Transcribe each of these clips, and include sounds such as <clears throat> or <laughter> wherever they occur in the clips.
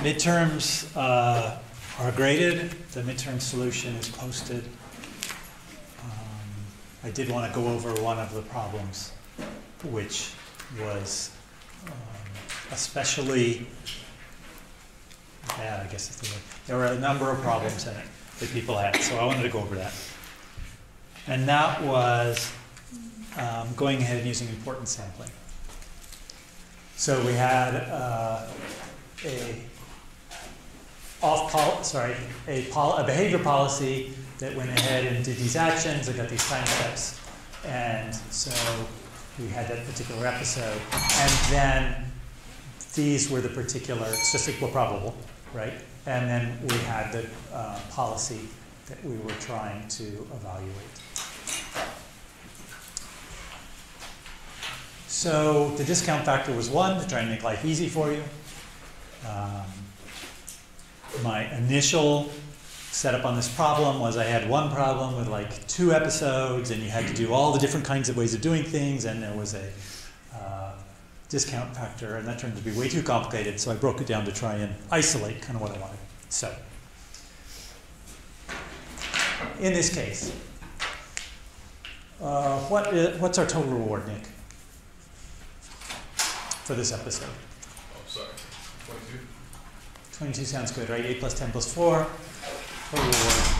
midterms uh, are graded. The midterm solution is posted. Um, I did want to go over one of the problems, which was um, especially bad, I guess the. There were a number of problems in it that people had, so I wanted to go over that. And that was um, going ahead and using importance sampling. So we had uh, a off pol sorry a, pol a behavior policy that went ahead and did these actions and got these time steps, and so we had that particular episode, and then these were the particular it's just equal probable, right? And then we had the uh, policy that we were trying to evaluate. So the discount factor was one to try and make life easy for you. Um, my initial setup on this problem was I had one problem with like two episodes, and you had to do all the different kinds of ways of doing things, and there was a uh, discount factor, and that turned to be way too complicated, so I broke it down to try and isolate kind of what I wanted. So, in this case, uh, what is, what's our total reward, Nick, for this episode? Oh, sorry. 22? 22 sounds good, right? 8 plus 10 plus 4, total reward.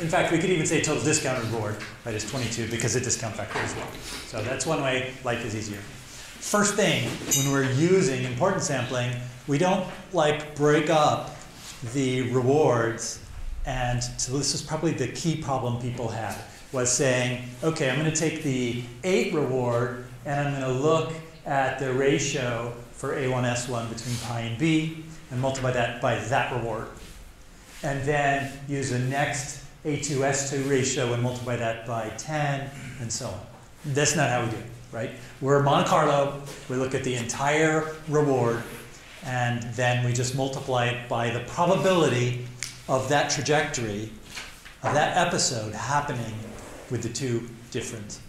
In fact, we could even say total discounted reward, right, is 22 because the discount factor is 1. So that's one way life is easier. First thing, when we're using importance sampling, we don't like break up the rewards and so this is probably the key problem people had was saying, okay, I'm going to take the 8 reward and I'm going to look at the ratio for A1S1 between pi and b and multiply that by that reward. And then use the next A2S2 ratio and multiply that by 10 and so on. That's not how we do it, right? We're Monte Carlo, we look at the entire reward and then we just multiply it by the probability of that trajectory, of that episode happening with the two different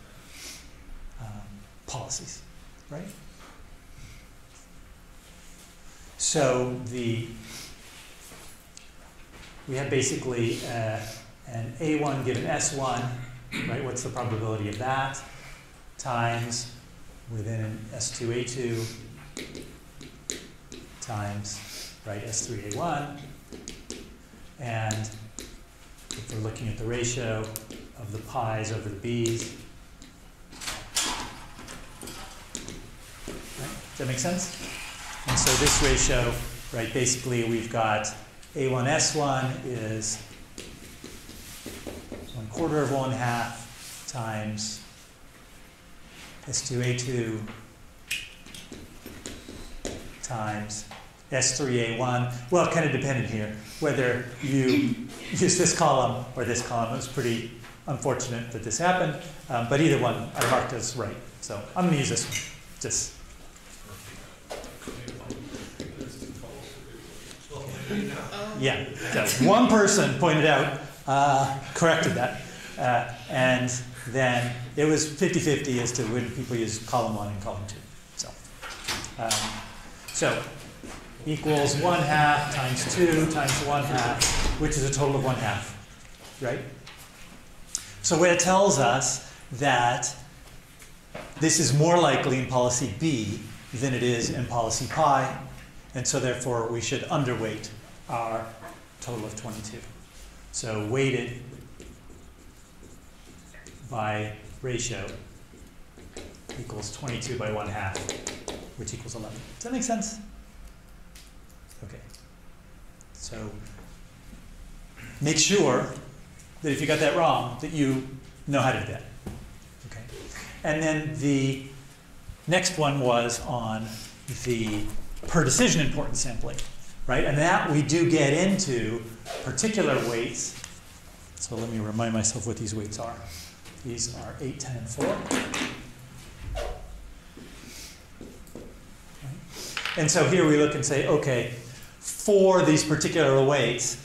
um, policies, right? So the we have basically uh, an A1 given S1, right? What's the probability of that times within an S2A2 times, right, S3A1 and if we're looking at the ratio of the pi's over the b's, right? Does that make sense? And so this ratio, right, basically we've got A1S1 is one quarter of one half times S2A2 times S3A1. Well, kind of dependent here whether you <laughs> use this column or this column. It was pretty unfortunate that this happened, um, but either one I marked as right. So I'm going to use this one. Just yeah. So one person pointed out, uh, corrected that, uh, and then it was 50-50 as to when people use column one and column two. So, um, so equals 1 half times 2 times 1 half, which is a total of 1 half, right? So what it tells us that this is more likely in policy B than it is in policy pi, and so therefore we should underweight our total of 22. So weighted by ratio equals 22 by 1 half, which equals 11. Does that make sense? Okay. So make sure that if you got that wrong, that you know how to do that. Okay. And then the next one was on the per decision importance sampling, right? And that we do get into particular weights. So let me remind myself what these weights are. These are 8, 10, and 4. And so here we look and say, okay, for these particular weights,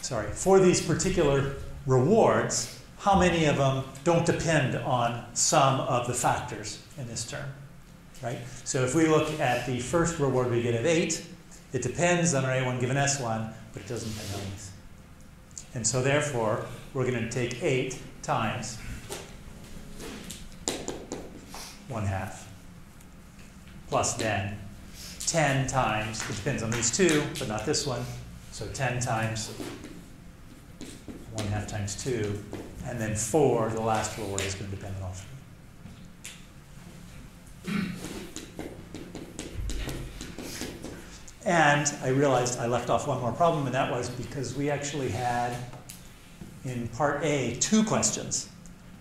sorry, for these particular rewards, how many of them don't depend on some of the factors in this term, right? So if we look at the first reward we get of 8, It depends on our A1 given S1, but it doesn't depend on these. And so therefore, we're going to take 8 times 1 half plus then 10 times, it depends on these two, but not this one, so 10 times 1 half times 2, and then 4, the last rule is going to depend on all three. And I realized I left off one more problem, and that was because we actually had in part A two questions.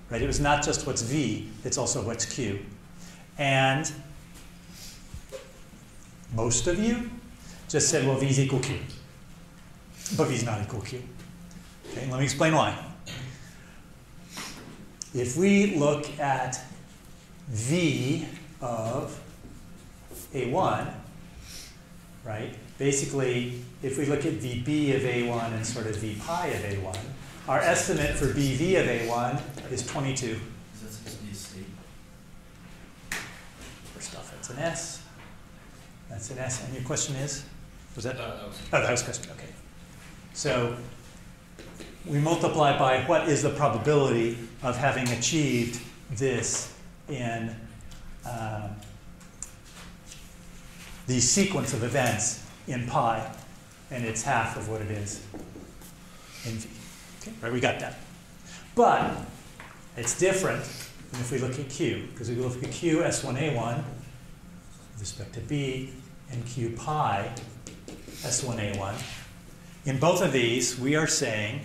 Right? It was not just what's V, it's also what's Q. And most of you just said, well, V is equal Q. But V is not equal Q. Okay, let me explain why. If we look at V of A1, right? Basically, if we look at VB of A1 and sort of V pi of A1, our estimate for BV of A1 is 22. Is that supposed to be a state? First off, that's an S. That's an S. And your question is? Was that? Uh, that was- Oh, that was a question. Okay. So we multiply by what is the probability of having achieved this in um, the sequence of events in pi, and it's half of what it is in v. Okay, right? We got that. But it's different than if we look at q, because if we look at q s1a1 with respect to b, and q pi s1a1. In both of these, we are saying,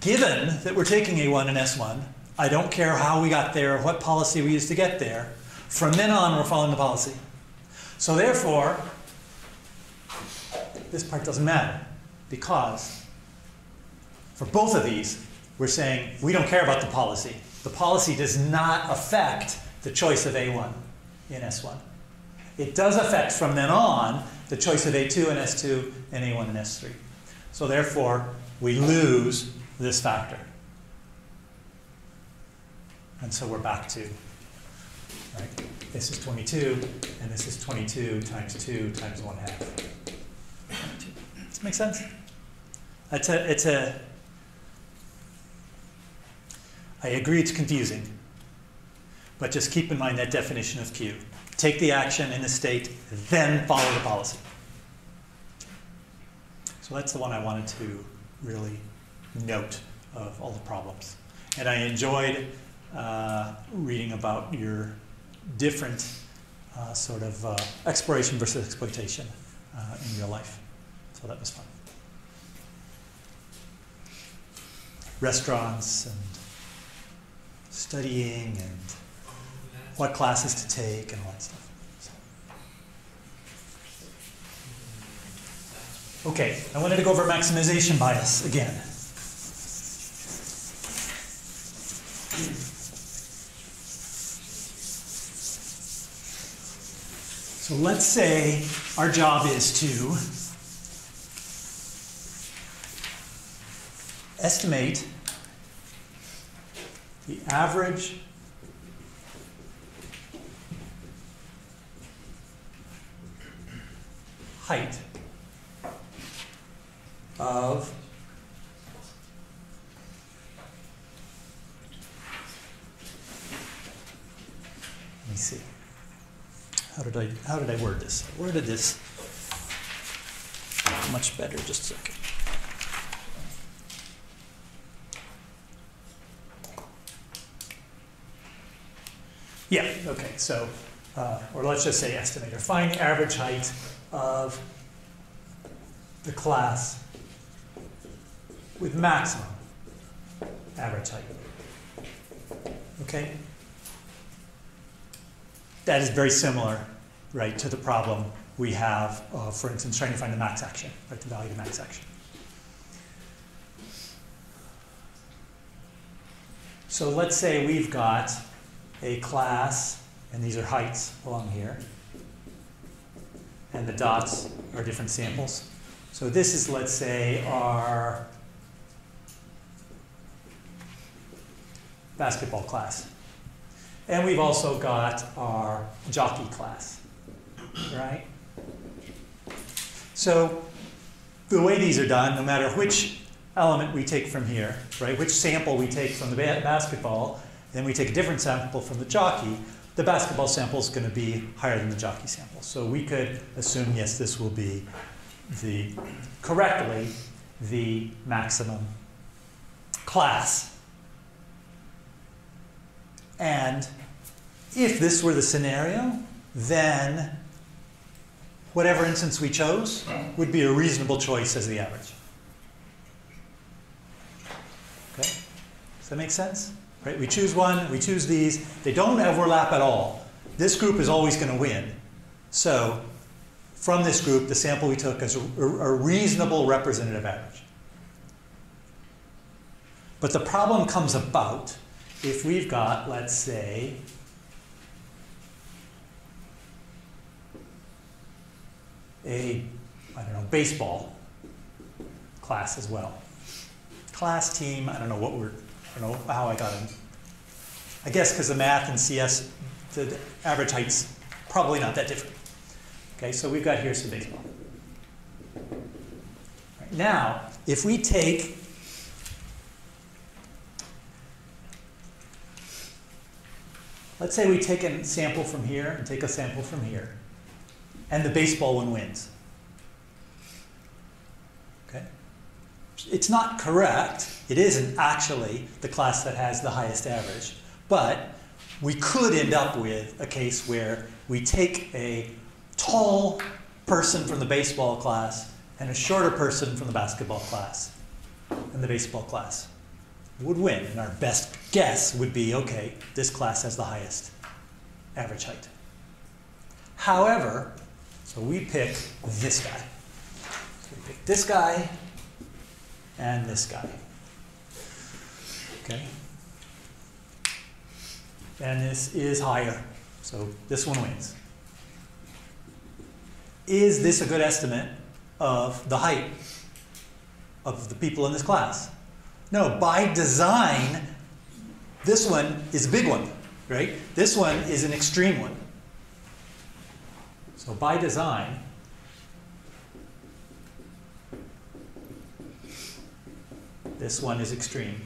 given that we're taking a1 and s1, I don't care how we got there or what policy we used to get there, from then on we're following the policy. So therefore, this part doesn't matter because for both of these, we're saying we don't care about the policy. The policy does not affect the choice of A1 in S1. It does affect from then on the choice of A2 and S2 and A1 and S3. So therefore, we lose this factor. And so we're back to, right, this is 22, and this is 22 times 2 times 1 half. Does that make sense? It's a, it's a, I agree it's confusing, but just keep in mind that definition of Q. Take the action in the state, then follow the policy. So that's the one I wanted to really note of all the problems. And I enjoyed uh, reading about your different uh, sort of uh, exploration versus exploitation uh, in real life. So that was fun. Restaurants and studying and what classes to take and all that stuff. Okay, I wanted to go over maximization bias again. So let's say our job is to estimate the average height of let me see how did I how did I word this I worded this much better just a second Yeah, okay, so, uh, or let's just say estimator. Find the average height of the class with maximum average height. Okay? That is very similar, right, to the problem we have, uh, for instance, trying to find the max action, right, the value of the max action. So let's say we've got a class, and these are heights along here, and the dots are different samples. So this is, let's say, our basketball class. And we've also got our jockey class, right? So the way these are done, no matter which element we take from here, right, which sample we take from the ba- basketball, then we take a different sample from the jockey, the basketball sample is going to be higher than the jockey sample. So we could assume, yes, this will be the correctly the maximum class. And if this were the scenario, then whatever instance we chose would be a reasonable choice as the average. Okay? Does that make sense? Right? We choose one, we choose these. They don't overlap at all. This group is always going to win. So, from this group, the sample we took is a, a reasonable representative average. But the problem comes about if we've got, let's say, a, I don't know, baseball class as well. Class team, I don't know what we're, I don't know how I got in. I guess because the math and CS, the average height's probably not that different. Okay, so we've got here some baseball. Right, now, if we take Let's say we take a sample from here and take a sample from here, and the baseball one wins. Okay? It's not correct. It isn't actually the class that has the highest average, but we could end up with a case where we take a tall person from the baseball class and a shorter person from the basketball class and the baseball class would win. And our best guess would be okay, this class has the highest average height. However, so we pick this guy. So we pick this guy and this guy. Okay? And this is higher. So this one wins. Is this a good estimate of the height of the people in this class? No, by design, this one is a big one, right? This one is an extreme one. So by design, this one is extreme.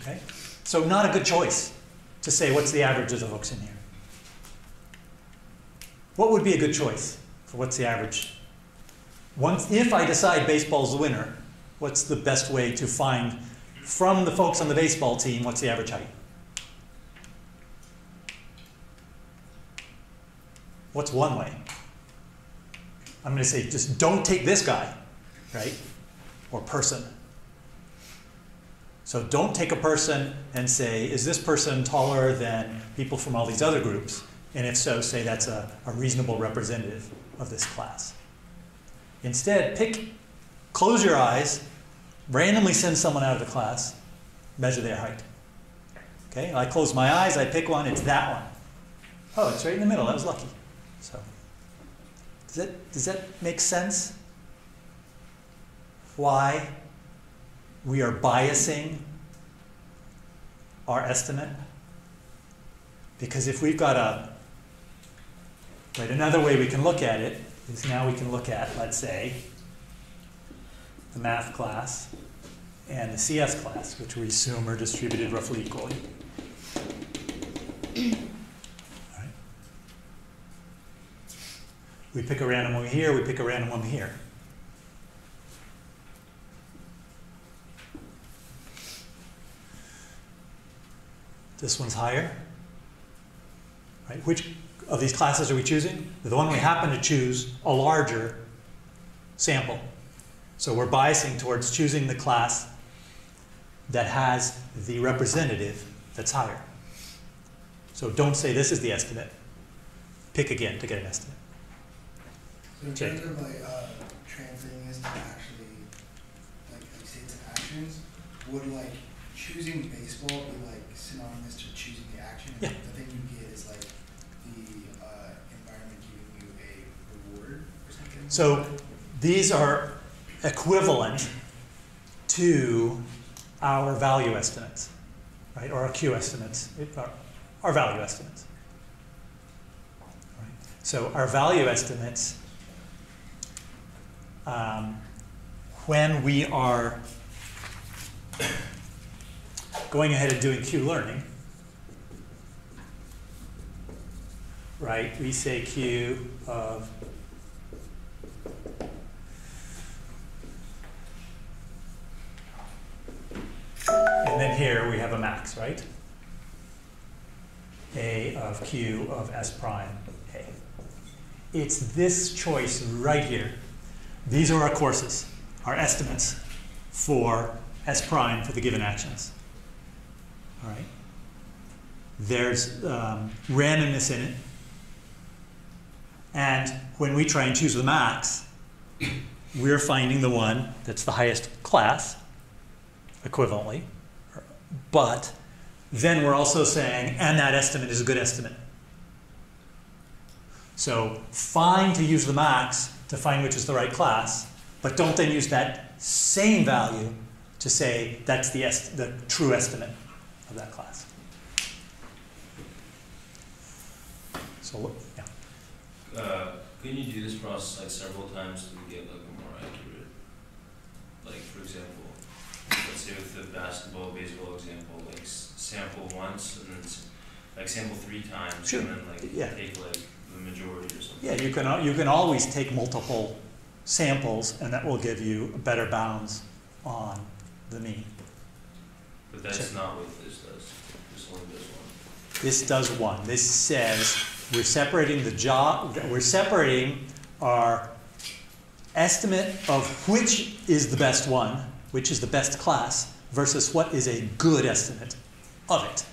Okay? So not a good choice to say what's the average of the folks in here. What would be a good choice for what's the average? Once, if I decide baseball's the winner, what's the best way to find from the folks on the baseball team what's the average height? What's one way? I'm going to say just don't take this guy, right? Or person. So don't take a person and say, is this person taller than people from all these other groups? And if so, say that's a, a reasonable representative of this class. Instead, pick, close your eyes, randomly send someone out of the class, measure their height. Okay, I close my eyes, I pick one, it's that one. Oh, it's right in the middle, that was lucky. So, does that, does that make sense? Why we are biasing our estimate? Because if we've got a, right, another way we can look at it is now we can look at, let's say, the math class and the CS class, which we assume are distributed roughly equally. All right. We pick a random one here, we pick a random one here. This one's higher. Right? Which of these classes are we choosing? The one we happen to choose a larger sample. So we're biasing towards choosing the class that has the representative that's higher. So don't say this is the estimate. Pick again to get an estimate. So in terms of like uh, translating this to actually, like, like say to actions, would like choosing baseball be like synonymous to choosing the action? Yeah. The thing you get is like the uh, environment giving you a reward or something? So these are equivalent to our value estimates, right? Or our Q estimates, our, our value estimates. Right? So our value estimates um, when we are going ahead and doing Q learning, right, we say Q of and then here we have a max, right? A of Q of S prime A. It's this choice right here. These are our courses, our estimates for S prime for the given actions. All right. There's um, randomness in it. And when we try and choose the max, we're finding the one that's the highest class, equivalently. But then we're also saying, and that estimate is a good estimate. So fine to use the max to find which is the right class, but don't then use that same value to say that's the, the true estimate of that class. So, yeah. Uh, can you do this process like several times to get like a more accurate, like for example, let's say with the basketball, baseball example, like s- sample once and then s- like sample three times Sure. and then like Yeah. take like the majority or something. Yeah, you can, al- you can always take multiple samples and that will give you better bounds on the mean. But that's Sure. not what this does. This only does one. This does one. This says we're separating the job, we're separating our estimate of which is the best one, which is the best class, versus what is a good estimate of it.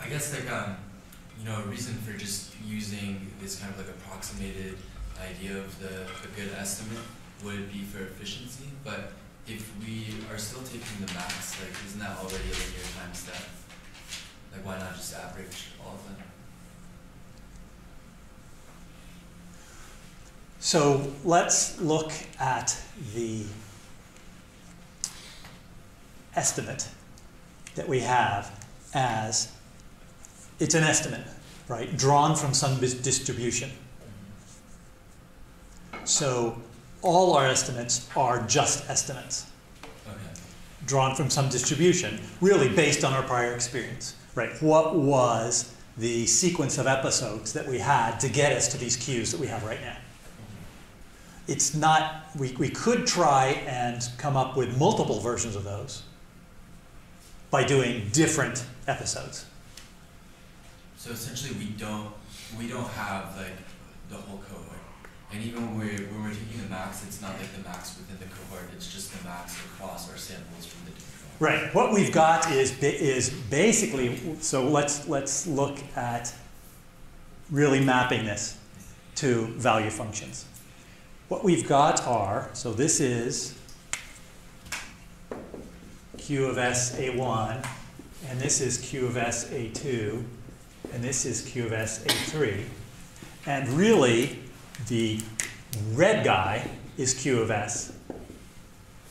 I guess like um, you know, a reason for just using this kind of like approximated idea of the a good estimate would be for efficiency. But if we are still taking the max, like isn't that already a linear time step? Like why not just average all of them? So let's look at the estimate that we have as it's an estimate, right? Drawn from some distribution. So all our estimates are just estimates Okay. drawn from some distribution, really based on our prior experience, right? What was the sequence of episodes that we had to get us to these Qs that we have right now? It's not, we, we could try and come up with multiple versions of those by doing different episodes. So essentially, we don't we don't have like the whole cohort, and even when we're when we're taking the max, it's not like the max within the cohort. It's just the max across our samples from the different. Right. What we've got is is basically so let's let's look at really mapping this to value functions. What we've got are so this is q of s a1 and this is q of s a2 and this is q of s a3 and really the red guy is q of s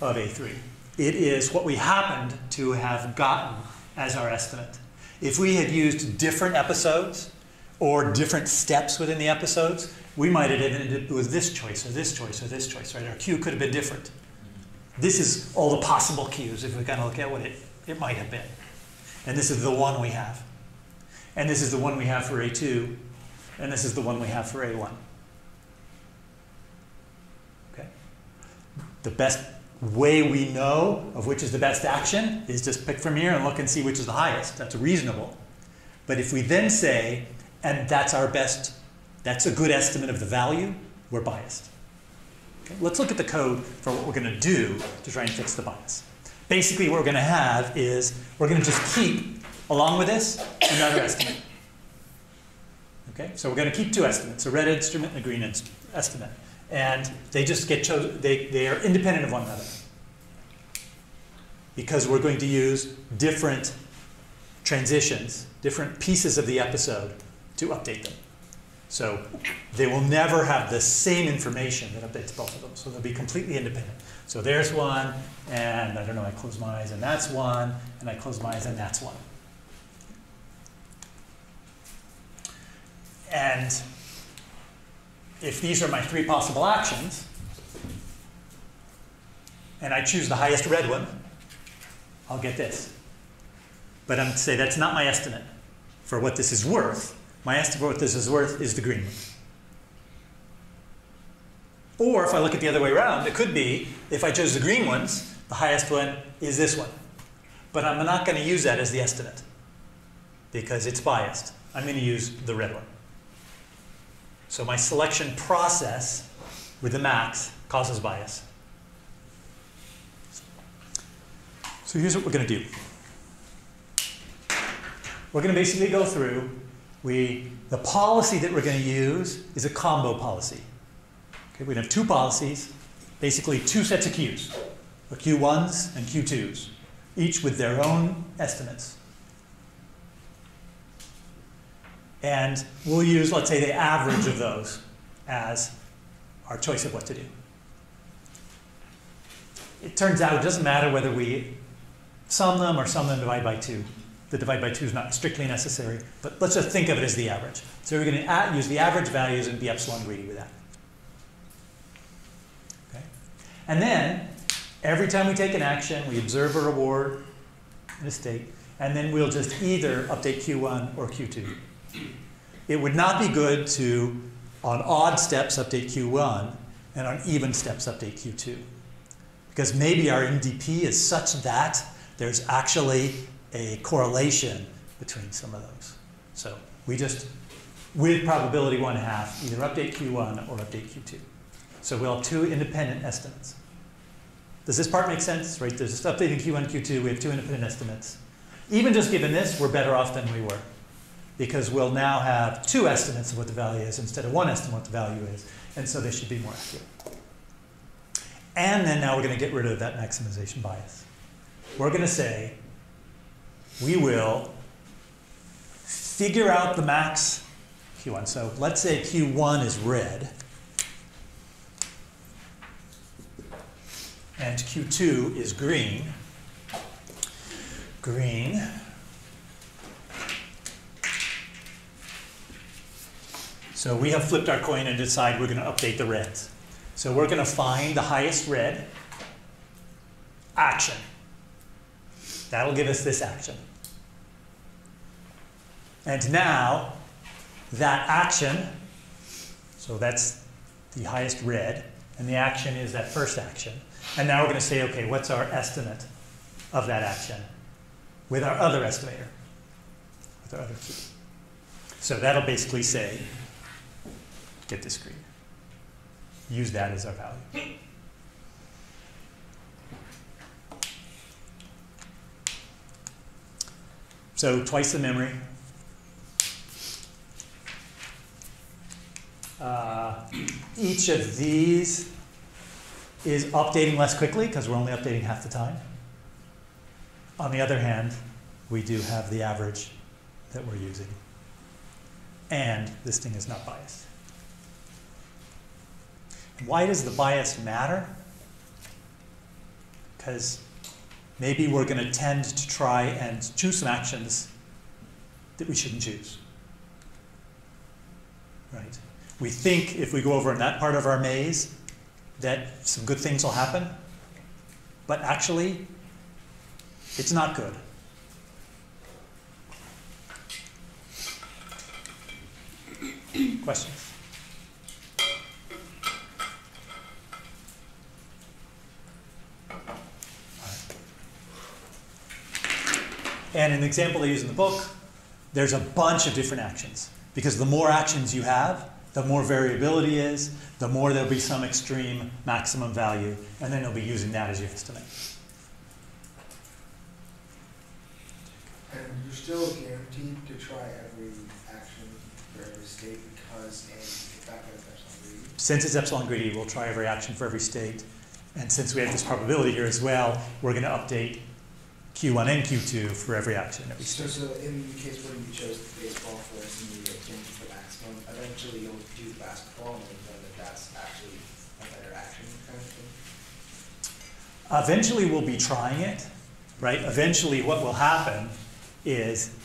of a3. It is what we happened to have gotten as our estimate. If we had used different episodes or different steps within the episodes, we might have ended up with this choice or this choice or this choice, right? Our Q could have been different. This is all the possible Qs if we kind of look at what it, it might have been. And this is the one we have. And this is the one we have for A2, and this is the one we have for A1. Okay? The best way we know of which is the best action is just pick from here and look and see which is the highest. That's reasonable. But if we then say, and that's our best, that's a good estimate of the value, we're biased. Okay? Let's look at the code for what we're going to do to try and fix the bias. Basically, what we're going to have is we're going to just keep, along with this, another estimate. Okay, so we're going to keep two estimates, a red instrument and a green estimate. And they just get chosen, they, they are independent of one another. Because we're going to use different transitions, different pieces of the episode to update them. So they will never have the same information that updates both of them. So they'll be completely independent. So there's one, and I don't know, I close my eyes and that's one, and I close my eyes and that's one. And if these are my three possible actions, and I choose the highest red one, I'll get this. But I'm to say that's not my estimate for what this is worth. My estimate of what this is worth is the green one. Or if I look at the other way around, it could be if I chose the green ones, the highest one is this one. But I'm not going to use that as the estimate because it's biased. I'm going to use the red one. So my selection process with the max causes bias. So here's what we're going to do. We're going to basically go through. We, the policy that we're going to use is a combo policy. Okay, we have two policies, basically two sets of Qs, a Q1s and Q2s, each with their own estimates. And we'll use, let's say, the average of those as our choice of what to do. It turns out it doesn't matter whether we sum them or sum them divided by 2. The divide by 2 is not strictly necessary, but let's just think of it as the average. So we're going to use the average values and be epsilon greedy with that. Okay? And then, every time we take an action, we observe a reward in a state, and then we'll just either update Q1 or Q2. It would not be good to, on odd steps, update Q1, and on even steps, update Q2. Because maybe our MDP is such that there's actually a correlation between some of those. So we just, with probability one half, either update Q1 or update Q2. So we'll have two independent estimates. Does this part make sense? Right, there's just updating Q1, Q2, we have two independent estimates. Even just given this, we're better off than we were because we'll now have two estimates of what the value is instead of one estimate of what the value is, and so they should be more accurate. And then now we're going to get rid of that maximization bias. We're going to say we will figure out the max Q1. So let's say Q1 is red, and Q2 is green. Green. So we have flipped our coin and decided we're going to update the reds. So we're going to find the highest red action. That'll give us this action. And now, that action, so that's the highest red, and the action is that first action. And now we're going to say, okay, what's our estimate of that action with our other estimator, with our other Q. So that'll basically say, get this green. Use that as our value. So twice the memory. Uh, each of these is updating less quickly because we're only updating half the time. On the other hand, we do have the average that we're using. And this thing is not biased. Why does the bias matter? Because maybe we're going to tend to try and choose some actions that we shouldn't choose. Right? We think if we go over in that part of our maze that some good things will happen, but actually, it's not good. Questions? And an example they use in the book, there's a bunch of different actions. Because the more actions you have, the more variability is, the more there'll be some extreme maximum value, and then you'll be using that as your estimate. And you're still guaranteed to try every action for every state because in fact it's epsilon greedy. Since it's epsilon greedy, we'll try every action for every state. And since we have this probability here as well, we're going to update Q1 and Q2 for every action every So, state. so in the case where you chose the baseball first and you get the maximum, eventually you'll do the basketball and you'll know that that's actually a better action kind of thing. Eventually, we'll be trying it, right? Eventually, what will happen is,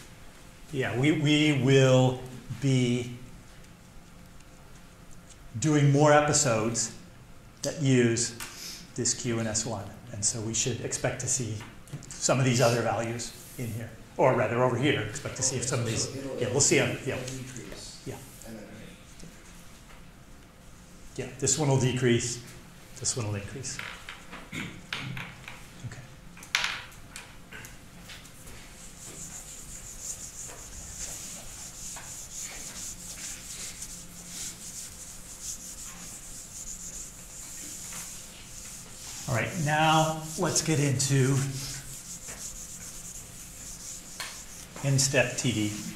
yeah, we, we will be doing more episodes that use this Q and S1. And so we should expect to see some of these other values in here. Or rather, over here, expect to see if some of these. Yeah, we'll see it'll yeah. Yeah. Yeah, this one will decrease, this one will increase. Okay. All right, now let's get into n-step TD.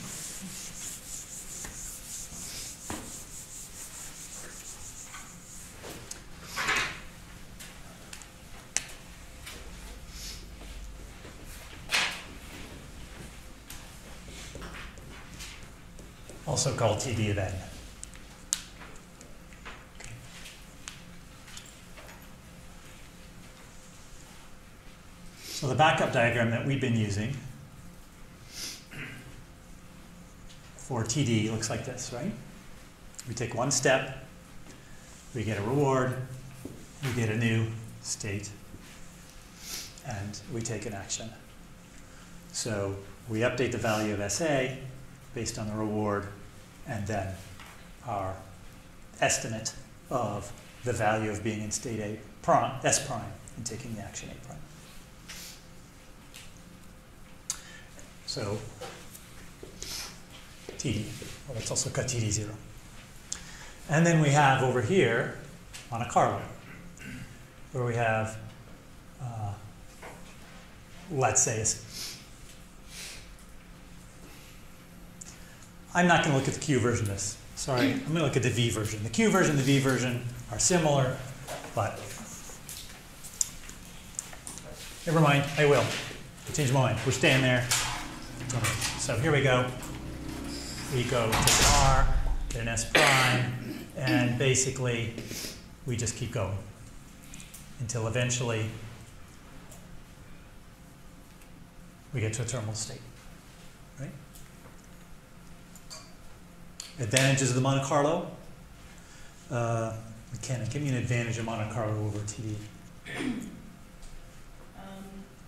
also called TD of n. So the backup diagram that we've been using for TD looks like this, right? We take one step, we get a reward, we get a new state, and we take an action. So we update the value of SA based on the reward and then our estimate of the value of being in state A prime, S prime, and taking the action A prime. So TD, well, let's also cut TD zero. And then we have over here Monte Carlo, where we have, uh, let's say, I'm not going to look at the Q version of this. Sorry, I'm going to look at the V version. The Q version and the V version are similar, but never mind, I will. I my mind. We're staying there. So here we go. We go to R, then S prime, and basically we just keep going until eventually we get to a terminal state. Right? Advantages of the Monte Carlo. Uh, McKenna, give me an advantage of Monte Carlo over TD. Um,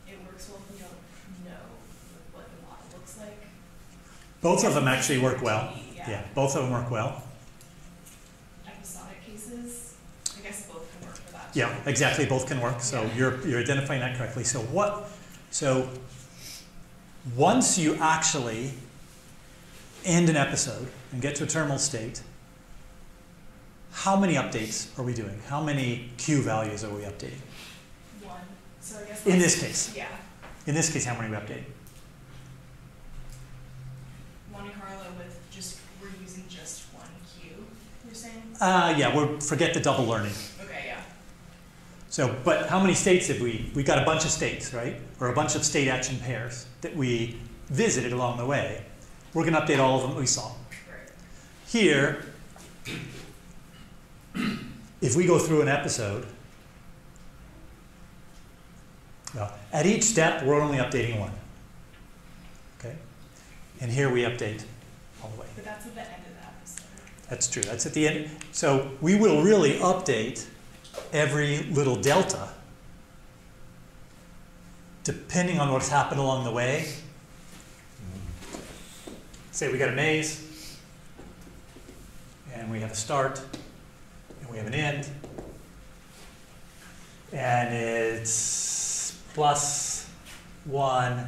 it works well if you don't know what the model looks like. Both of them actually work well. Yeah. Yeah, both of them work well. Episodic cases, I guess both can work for that. Yeah, exactly. Both can work. So Yeah. you're you're identifying that correctly. So what? So once you actually end an episode and get to a terminal state, how many updates are we doing? How many Q values are we updating? One, so I guess. In this case, Yeah, in this case, how many are we updating? Monte Carlo with just, we're using just one Q, you're saying? Uh, yeah, we're forget the double learning. Okay, yeah. So, but how many states have we? We got a bunch of states, right? Or a bunch of state action pairs that we visited along the way. We're going to update all of them that we saw. Here, if we go through an episode, well, at each step, we're only updating one. Okay? And here we update all the way. But that's at the end of the episode. That's true. That's at the end. So we will really update every little delta depending on what's happened along the way. Say we got a maze, and we have a start, and we have an end, and it's plus one,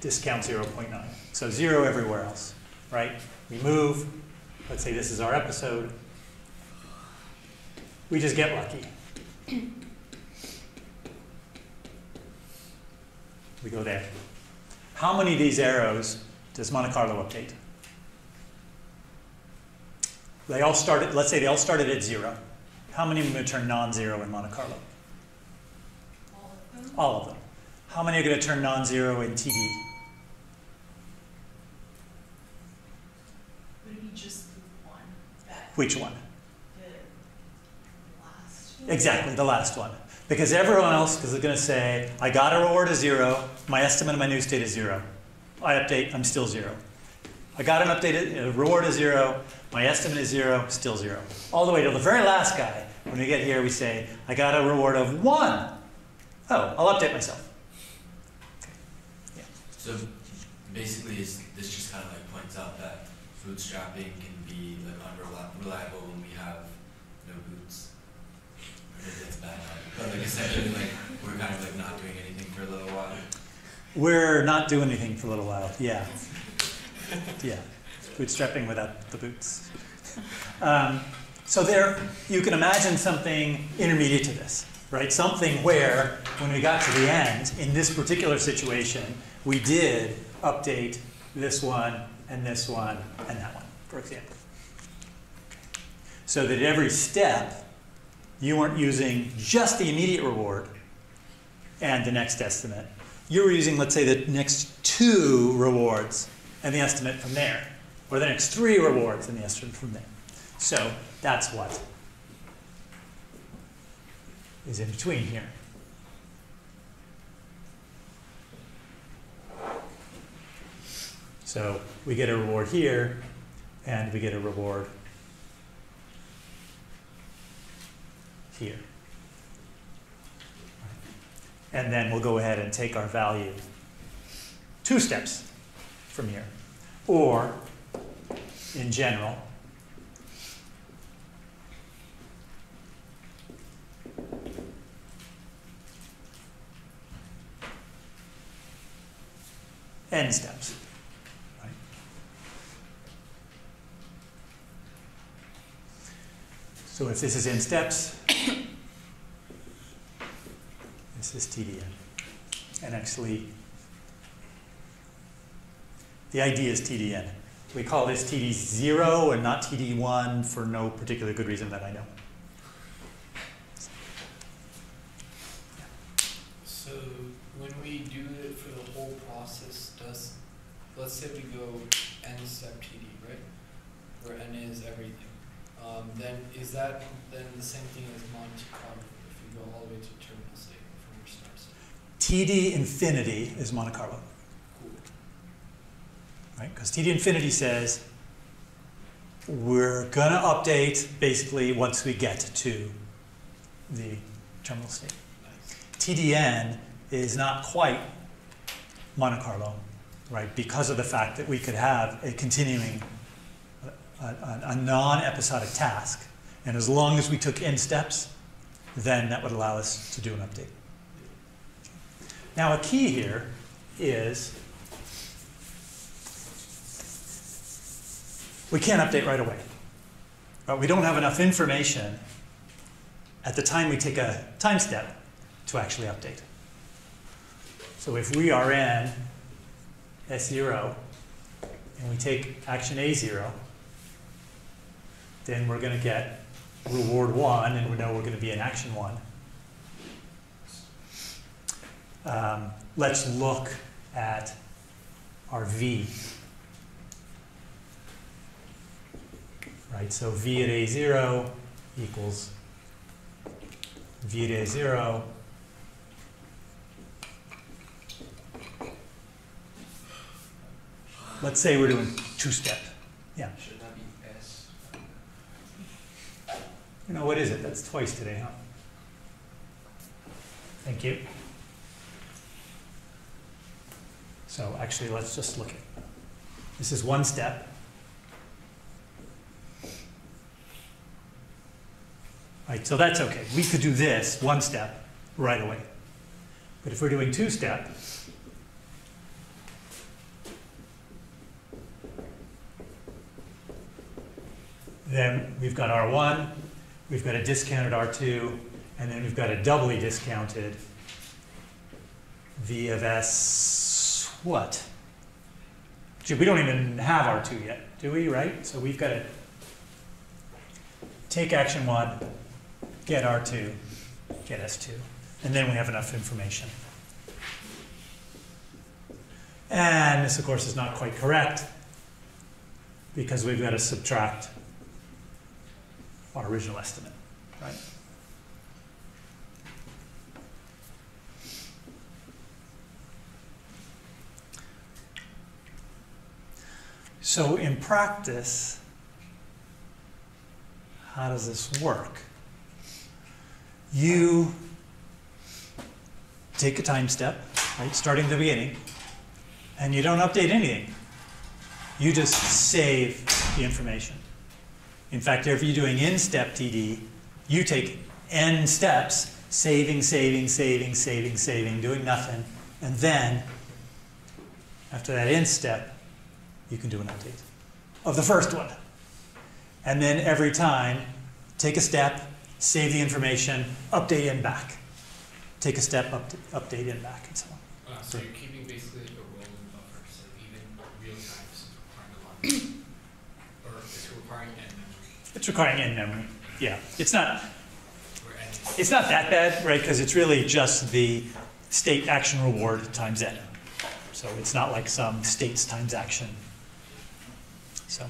discount 0.9. So zero everywhere else, right? We move, let's say this is our episode. We just get lucky. <coughs> We go there. How many of these arrows does Monte Carlo update? They all started, let's say they all started at zero. How many of them are going to turn non-zero in Monte Carlo? All of them? All of them. How many are going to turn non-zero in TD? Would it be just the one that, Which one? the? Exactly, the last one. Because everyone else is going to say, I got a reward of zero, my estimate of my new state is zero. I update, I'm still zero. I got an updated, reward is zero, my estimate is zero, still zero. All the way to the very last guy. When we get here, we say, I got a reward of one. Oh, I'll update myself. So basically, this just kind of like points out that bootstrapping can be like unreliable when we have no boots. That's bad, but like essentially, like we're kind of like not doing anything for a little while. We're not doing anything for a little while. Yeah. Yeah. Bootstrapping without the boots. Um, so there, you can imagine something intermediate to this, right? Something where, when we got to the end, in this particular situation, we did update this one and this one and that one, for example. So that at every step, you weren't using just the immediate reward and the next estimate. You were using, let's say, the next two rewards and the estimate from there, or the next three rewards and the estimate from there. So that's what is in between here. So we get a reward here, and we get a reward here. And then we'll go ahead and take our value two steps from here. Or, in general, n steps. Right? So if this is n steps, this is TDN. And actually, the idea is TDN. We call this TD0 and not TD1 for no particular good reason that I know. So when we do it for the whole process, does, let's say we go n step TD, right? Where n is everything. Um, then is that then the same thing as Monte Carlo if you go all the way to terminal state from your start state? TD infinity is Monte Carlo, right? Because TD infinity says we're going to update basically once we get to the terminal state. TDN is not quite Monte Carlo, right? Because of the fact that we could have a continuing, a, a, a non-episodic task. And as long as we took n steps, then that would allow us to do an update. Now a key here is we can't update right away. But we don't have enough information at the time we take a time step to actually update. So if we are in S0 and we take action A0, then we're going to get reward 1 and we know we're going to be in action 1. Um, let's look at our V. Right, so V at A0 equals V at A0 Let's say we're doing two-step. Yeah. Should that be S? You know, what is it? That's twice today, huh? Thank you. So actually, let's just look at, this is one step. Right, so that's okay. We could do this, one step, right away. But if we're doing two-step, then we've got R1, we've got a discounted R2, and then we've got a doubly discounted V of S what? Gee, we don't even have R2 yet, do we, right? So we've got to take action 1, get R2, get S2, and then we have enough information. And this, of course, is not quite correct because we've got to subtract our original estimate, right? So in practice, how does this work? You take a time step, right, starting at the beginning, and you don't update anything. You just save the information. In fact, if you're doing n-step TD, you take n steps, saving, saving, saving, saving, saving, doing nothing, and then after that in step, you can do an update of the first one. And then every time, take a step, save the information, update in back. Take a step, up, update in back, and so on. Uh, so you're keeping basically like a rolling buffer, so even real time is requiring a lot. or it's requiring n memory, It's requiring in memory. Yeah, it's not or n is it's not that bad, right? Because it's really just the state action reward times n. So it's not like some states times action. So.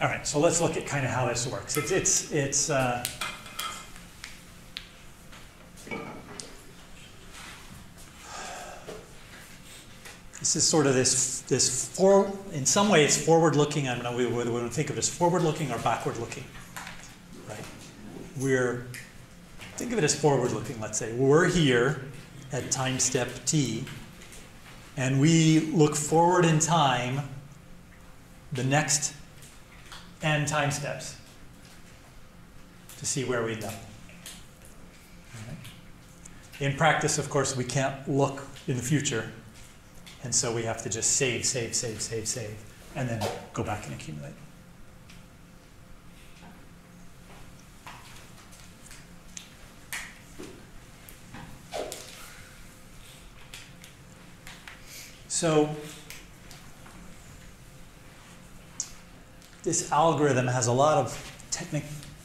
All right, so let's look at kind of how this works. It's, it's, it's, uh, this is sort of this, this for, in some way it's forward-looking, I don't know whether we want to think of it as forward-looking or backward-looking, right? We're, think of it as forward-looking, let's say. We're here at time step t, and we look forward in time the next n time steps to see where we end up. In practice, of course, we can't look in the future, and so we have to just save, save, save, save, save, and then go back and accumulate. So this algorithm has a lot of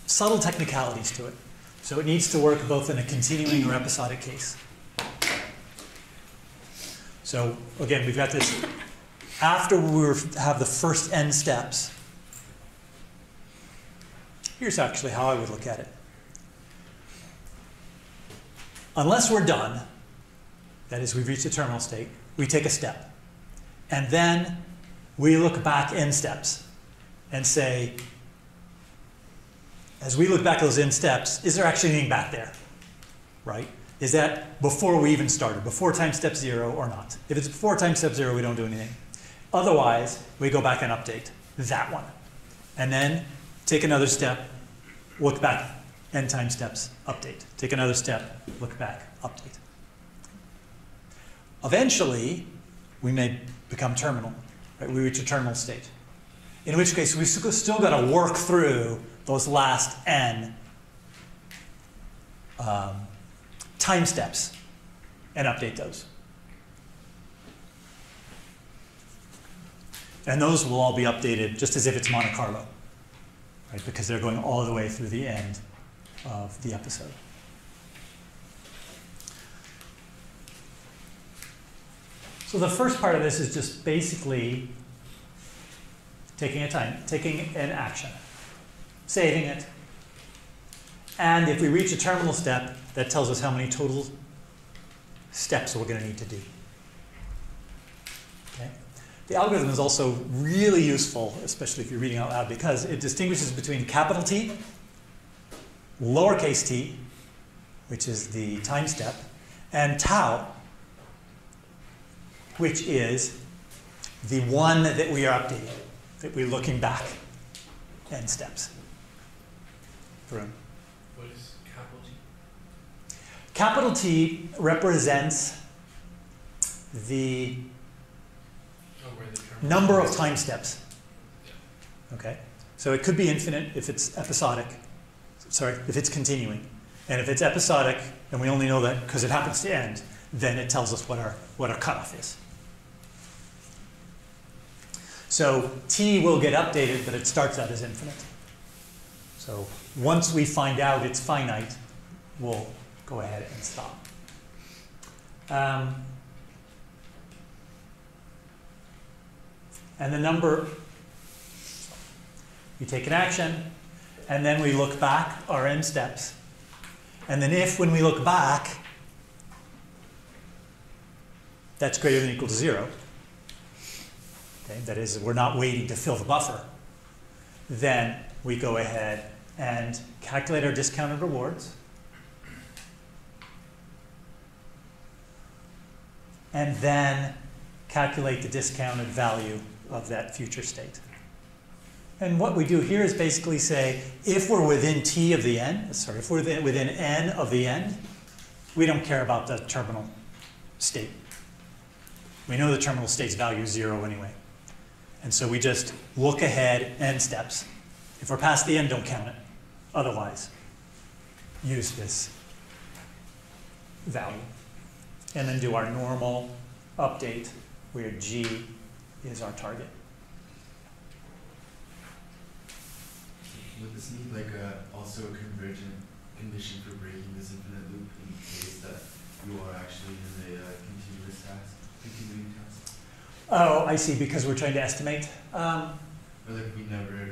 subtle technicalities to it. So it needs to work both in a continuing or episodic case. So again, we've got this, after we have the first n steps, here's actually how I would look at it. Unless we're done, that is, we've reached a terminal state, we take a step. And then we look back n steps and say, as we look back at those n steps, is there actually anything back there? Right? Is that before we even started, before time step zero or not? If it's before time step zero, we don't do anything. Otherwise, we go back and update that one. And then take another step, look back, n time steps, update. Take another step, look back, update. Eventually, we may become terminal, right? We reach a terminal state. In which case, we've still got to work through those last n um, time steps and update those. And those will all be updated just as if it's Monte Carlo, right? Because they're going all the way through the end of the episode. So the first part of this is just basically taking a time, taking an action, saving it, and if we reach a terminal step, that tells us how many total steps we're going to need to do. Okay? The algorithm is also really useful, especially if you're reading out loud, because it distinguishes between capital T, lowercase t, which is the time step, and tau, which is the one that we are updating, that we're looking back n steps through. what is capital T? Capital T represents the Oh, the number of time steps. Okay? So it could be infinite if it's episodic. Sorry, if it's continuing. And if it's episodic, and we only know that because it happens to end, then it tells us what our, what our cutoff is. So T will get updated, but it starts out as infinite. So once we find out it's finite, we'll go ahead and stop. Um, and the number, we take an action, and then we look back our n steps. And then if, when we look back, that's greater than or equal to zero, okay, that is, we're not waiting to fill the buffer, then we go ahead and calculate our discounted rewards. And then calculate the discounted value of that future state. And what we do here is basically say, if we're within t of the n, sorry, if we're within, n of the end, we don't care about the terminal state. We know the terminal state's value is zero anyway. And so we just look ahead n steps. If we're past the end, don't count it. Otherwise, use this value. And then do our normal update where g is our target. Would this need like a, also a convergent condition for breaking this infinite loop in case that you are actually in a uh, continuous task, continuing task? Oh, I see, because we're trying to estimate. Um, Or like we never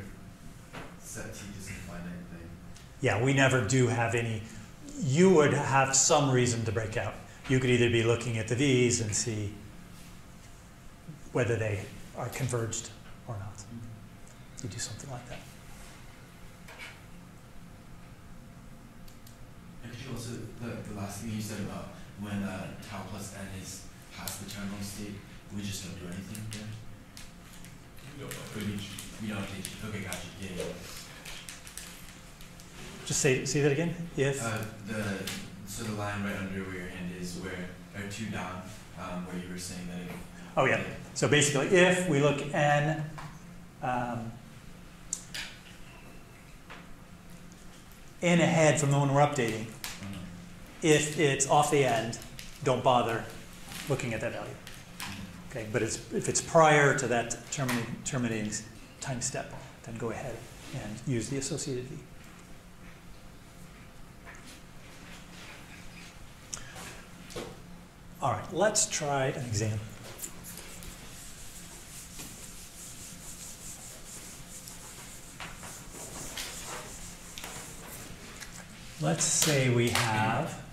set t to some finite thing. yeah, we never do have any. You would have some reason to break out. You could either be looking at the V's and see whether they are converged or not. You do something like that. And could you also, the, the last thing you said about when uh, tau plus n is past the terminal state, we just don't do anything then? You don't. Or we, we don't take, okay, gotcha, yeah, yeah. Just say, say that again. Yes? Uh, the, so the line right under where your hand is where, or two down, um, where you were saying that it. oh yeah. So basically, if we look n, um, n ahead from the one we're updating, Uh, if it's off the end, don't bother looking at that value. Okay, but it's, if it's prior to that terminating, terminating time step, then go ahead and use the associated V. All right, let's try an example. Let's say we have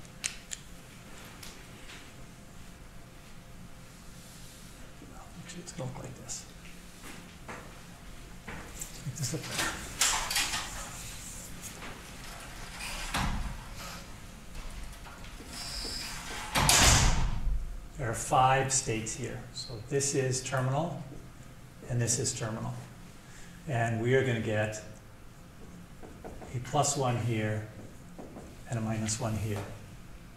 Gonna look like this. Make this look better. There are five states here. So this is terminal, and this is terminal. And we are gonna get a plus one here and a minus one here.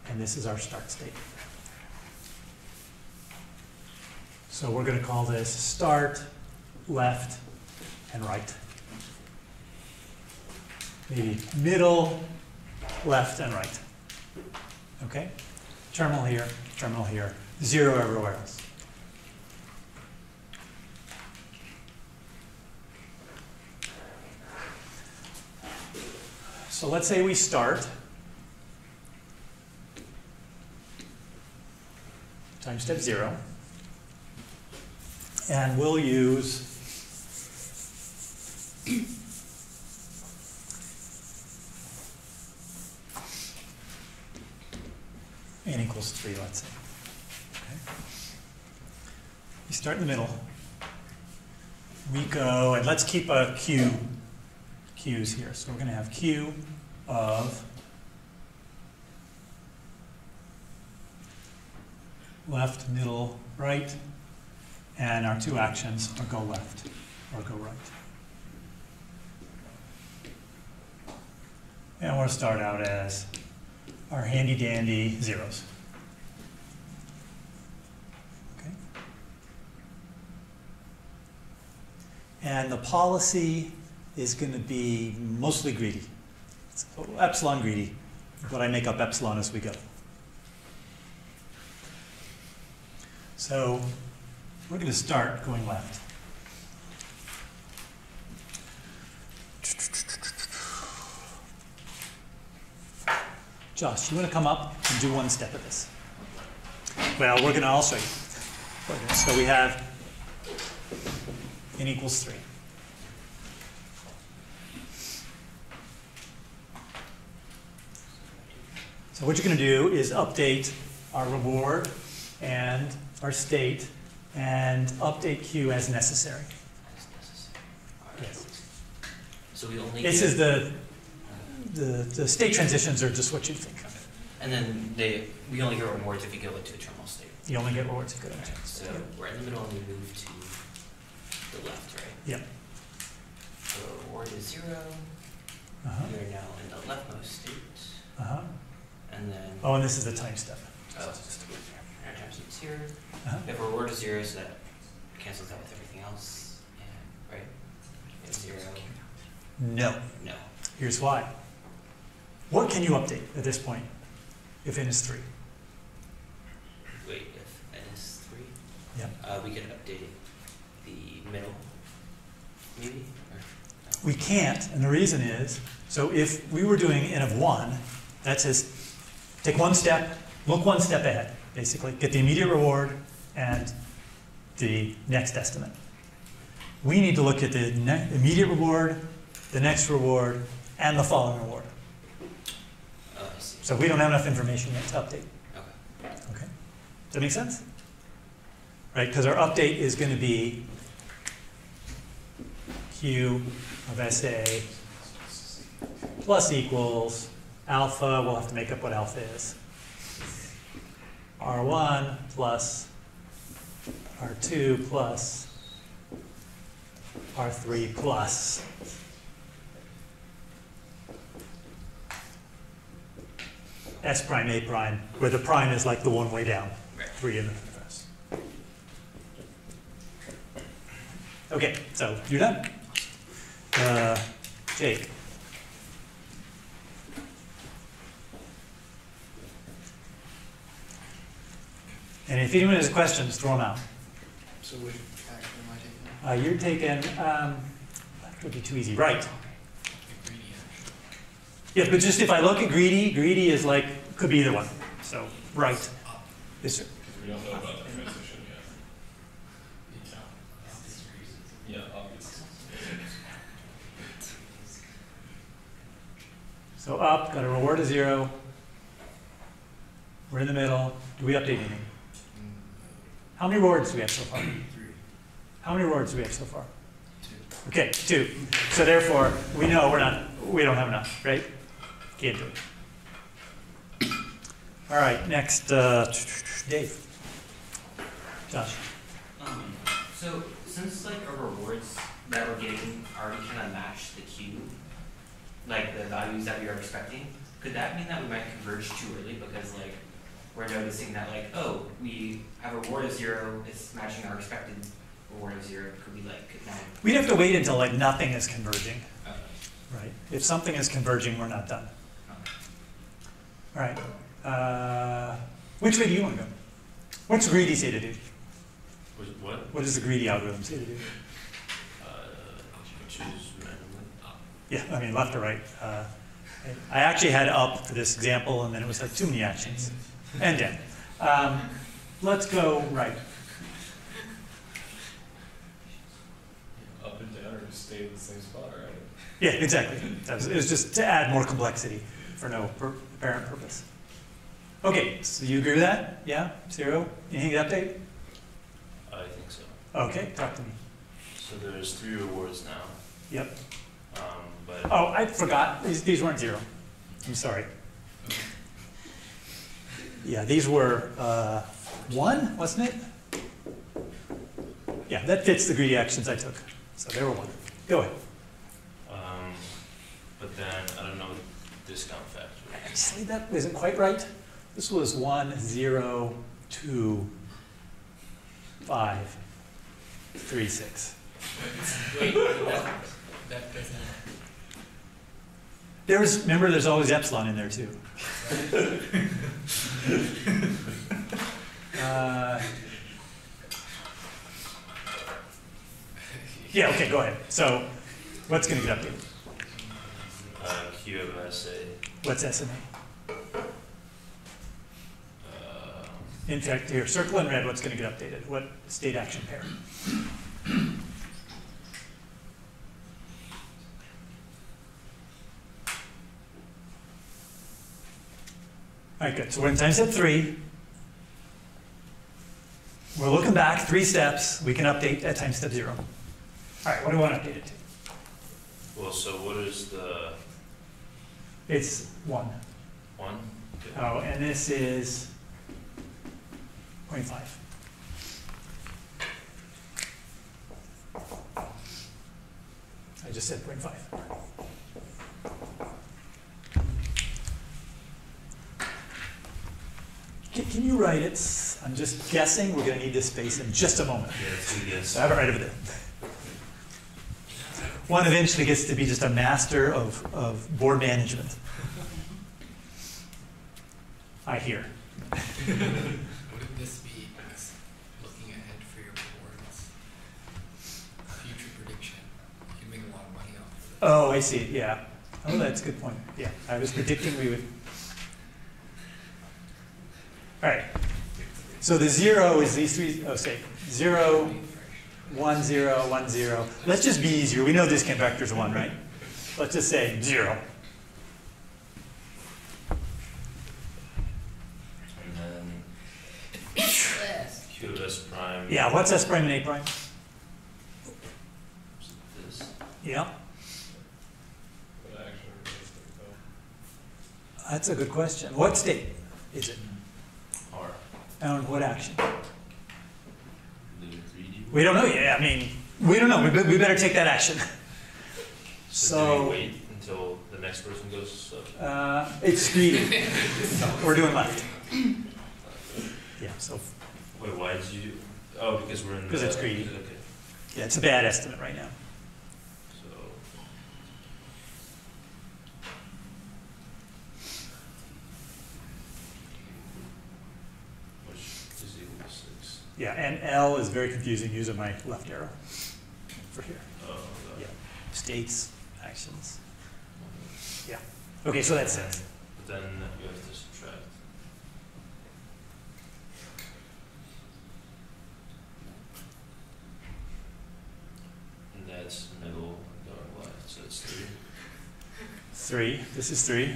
And this is our start state. So we're going to call this start, left, and right. Maybe middle, left, and right. Okay? Terminal here, terminal here, zero everywhere else. So let's say we start. Time step zero. And we'll use n equals three, let's say. Okay. We start in the middle. We go, and let's keep a q, q's here. So we're going to have q of left, middle, right, and our two actions are go left or go right. And we'll start out as our handy dandy zeros. Okay. And the policy is going to be mostly greedy. It's epsilon greedy, but I make up epsilon as we go. So we're going to start going left. Josh, you want to come up and do one step of this? Well, we're going to, you. So we have n equals 3. So what you're going to do is update our reward and our state and update Q as necessary. As necessary. Alright. Yes. So we only This get- is the, the, the state transitions are just what you think. Of. And then they, we only get rewards if we go into a terminal state. You only get rewards if you go to Alright, So we're in the middle and we move to the left, right? Yep. So reward is zero, Uh-huh, we are now in the leftmost state, uh-huh. and then. Oh, and this is the time step. Oh, a here. Uh-huh. We have reward is zero, so that cancels out with everything else, and, right? Zero, No. no. Here's why. What can you update at this point if n is three? Wait, if n is three? Yep. Uh, we can update the middle, maybe, or? We can't, and the reason is, so if we were doing n of one, that says, take one step, look one step ahead, basically, get the immediate reward and the next estimate. We need to look at the immediate reward, the next reward, and the following reward. Oh, So we don't have enough information yet to update. okay. Okay. Does that make sense? Right, because our update is going to be Q of SA plus equals alpha, we'll have to make up what alpha is. R1 plus R2 plus R3 plus. S prime, A prime, where the prime is like the one way down, three in the address. Okay, so you're done? Uh, Jake? And if anyone has questions, throw them out. So which action am I taking? Uh, you're taking, um, that would be too easy, right? Greedy. Yeah, but just if I look at greedy, greedy is like, could be either one, so, right. Yes, sir. Because we don't know about the transition yet. Yeah, obviously. So up, got a reward of zero. We're in the middle. Do we update anything? How many rewards do we have so far? <clears throat> Three, How many rewards do we have so far? two. Okay, two. So therefore, we know we're not, we don't have enough, right? Can't do it. All right, next, uh, Dave. Josh. Um, so since like our rewards that we're getting already kind of match the Q, like the values that we are expecting, could that mean that we might converge too early because like we're noticing that like oh we have a reward of zero, it's matching our expected reward of zero. Could we like could now? We'd have to wait until like nothing is converging, Uh, right? If something is converging, we're not done. All right. Uh, which way do you want to go? What's greedy say to do? Was what? What does the greedy algorithm say to do? Uh, choose randomly. Yeah, I mean, left or right. Uh, I actually had up for this example, and then it was like too many actions. And down. Um, let's go right. Up and down or just stay in the same spot, right? Yeah, exactly. That was, it was just to add more complexity for no pur- apparent purpose. Okay, so you agree with that? Yeah? Zero? Anything to update? I think so. Okay, talk to me. So there's three rewards now, Yep. um, but Oh, I forgot. These, these weren't zero. I'm sorry. Yeah, these were uh, one, wasn't it? Yeah, that fits the greedy actions I took. So they were one. Go ahead. um, but then I don't know what discount factor. Actually, that isn't quite right. This was one, zero, two, five, three, six. Wait, that, that doesn't. There's, remember, there's always epsilon in there too. Uh, Yeah, okay, go ahead. So, what's gonna get updated? Uh, Q of SA, What's SMA? uh, In fact, here, circle in red, what's gonna get updated? What state action pair? All right, good. So we're in time step three. We're looking back three steps. We can update at time step zero. All right, what do I want to update it to? Well, so what is the It's one. one? Okay. Oh, and this is 0.5. I just said 0.5. Can, can you write it? I'm just guessing we're going to need this space in just a moment. Yeah, two yes. I have it right over there. One eventually gets to be just a master of, of board management. I hear. Wouldn't this be as looking ahead for your board's future prediction? You can make a lot of money off of it. Oh, I see, yeah. Oh, that's a good point. Yeah, I was predicting we would. All right. So the zero is these three, oh, say, zero, one, zero, one, zero. Let's just be easier. We know discount factor is one, right? Let's just say zero. And then Q of S prime. Yeah, what's S prime and A prime? This. Yeah, But actually, realistic though. that's a good question. What state is it? And what action? We don't know yet. I mean, we don't know. We, we better take that action. So, do So- we wait until the next person goes? Uh, it's greedy. <laughs> We're doing left. Yeah, so wait, why did you? Oh, because we're in. 'Cause the- it's greedy. Okay. yeah, it's a bad estimate right now. So. Which is equal to six. Yeah, and L is very confusing using my left arrow for here. Oh, Yeah. States, actions. Yeah. Okay, so that's it. But then you have to subtract. And that's middle going left, so it's three. Three. This is three.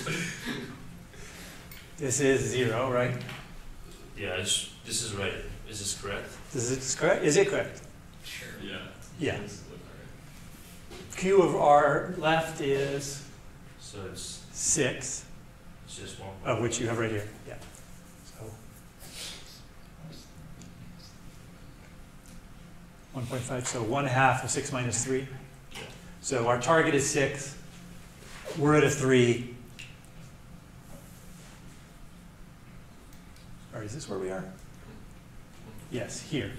<laughs> This is zero, right? Yeah, it's, this is right. Is this correct? Is it correct? Is it correct? Sure. Yeah. Yeah. It's look alright. Q of R left is So it's, six, it's just one. of which you have right here. Yeah. So. One point five, so one half of six minus three. Yeah. So our target is six. We're at a three. Or is this where we are? Yes, here.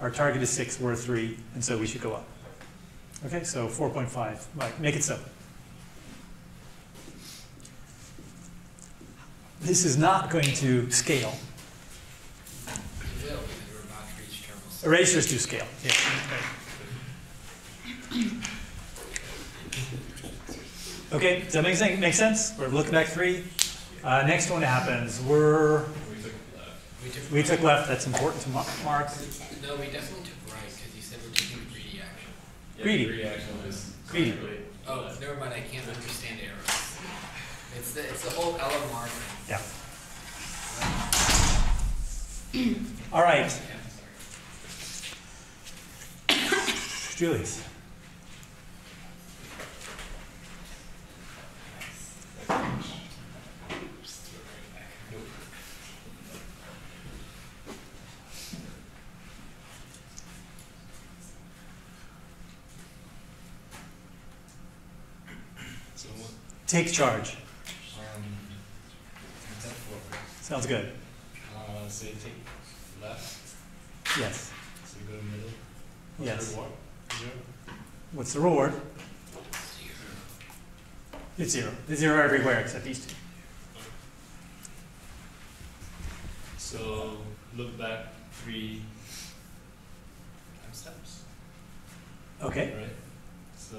Our target is six, we're three, and so we should go up. Okay, so four point five, right, make it simple. This is not going to scale. Erasers do scale, yeah. Okay, does that make sense, make sense? We're looking back three. Uh, next one happens, we're, We took left. We took. we took left, that's important to mar- mark. No, we definitely took right, because you said we're taking the greedy action. Yeah, Greedy. the reaction was. Greedy. clearly Oh, left. never mind, I can't understand arrows. It's the, it's the whole LMR thing. Yeah. All right, Yeah, sorry. Julius. So what, Take charge. um. Sounds good. Uh, so you take left, Yes. so you go to middle. What's Yes. the reward? Zero? What's the reward? It's zero. It's zero everywhere except these two. So look back three time steps, Okay. right? So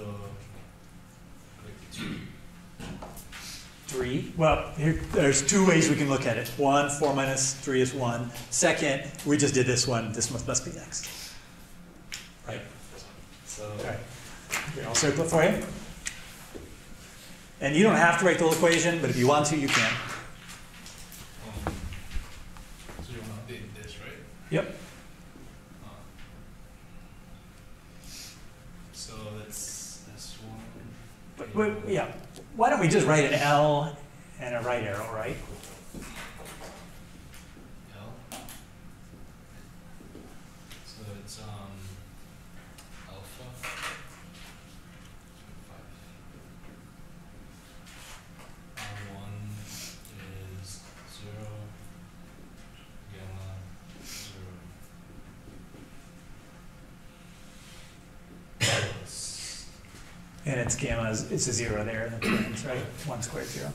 like two. Three. Well, here, there's two ways we can look at it. One, four minus three is one. Second, we just did this one. This must, must be next. Right. So All right. Here, I'll circle it for you. And you don't have to write the whole equation, but if you want to, you can. Um, so you wanna update this, right? Yep. Uh, So that's, that's one. But, but, yeah, why don't we just write an L and a right arrow, right? L. So it's, um, alpha. R one is zero, gamma, zero. Plus, And it's gamma, is- it's a zero there terms, right? One squared zero.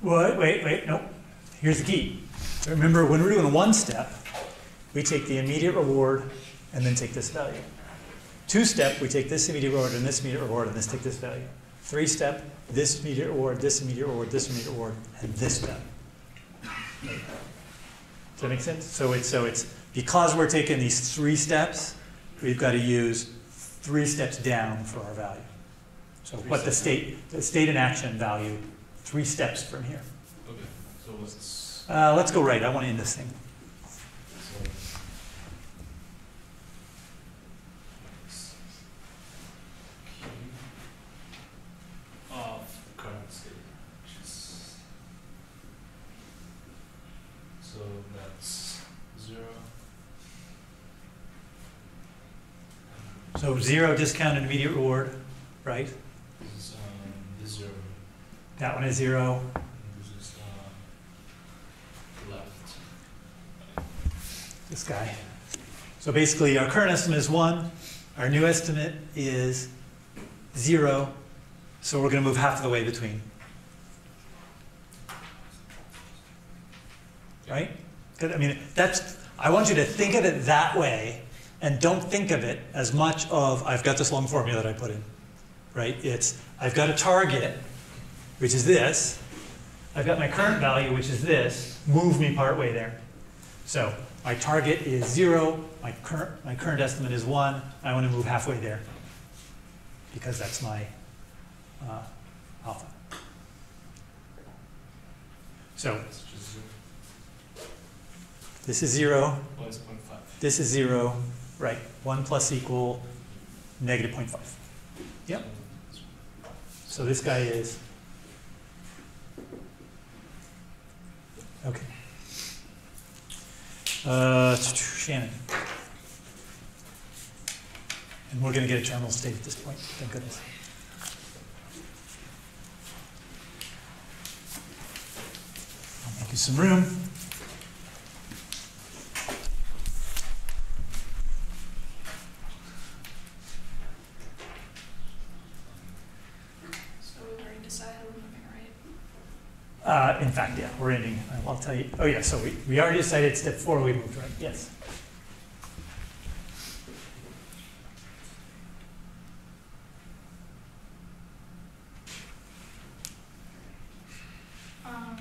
What, wait, wait, nope. Here's the key. Remember, when we're doing one step, we take the immediate reward and then take this value. Two step, we take this immediate reward and this immediate reward and this take this value. Three step, this immediate reward, this immediate reward, this immediate reward, and this value. Does that make sense? So it's, so it's, because we're taking these three steps, we've got to use three steps down for our value. So Three what the state, the state in action value, three steps from here. Okay, so what's, Uh, let's go right. I want to end this thing. so. Q of current state, which is. So that's zero. Zero discounted immediate reward, right? This is, um, this zero, That one is zero. this is, uh, left. This guy. So basically, our current estimate is one. Our new estimate is zero. So we're going to move half of the way between. Right? I mean, that's. I want you to think of it that way, and don't think of it as much of I've got this long formula that I put in. Right? It's I've got a target, which is this. I've got my current value, which is this. Move me part way there. So my target is zero, my current, my current estimate is one, I want to move halfway there. Because that's my uh, alpha. So It's just zero, this is zero, plus point five. this is zero, right, one plus equal negative 0.5. Yep. So this guy is, okay. Uh, Shannon. And we're gonna get a terminal state at this point, thank goodness. I'll make you some room. So we've already decided we're moving, right? Uh, in fact, yeah, we're ending, I'll tell you, oh yeah, so we, we already decided step four, we moved, right, yes. Um, uh,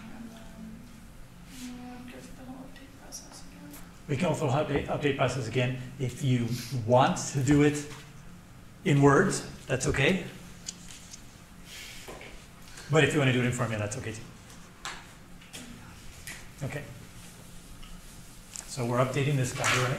go through the whole update process again. We can also update, update process again. If you want to do it in words, that's okay. But if you want to do it in formula, that's okay too. Okay. So we're updating this guy, right?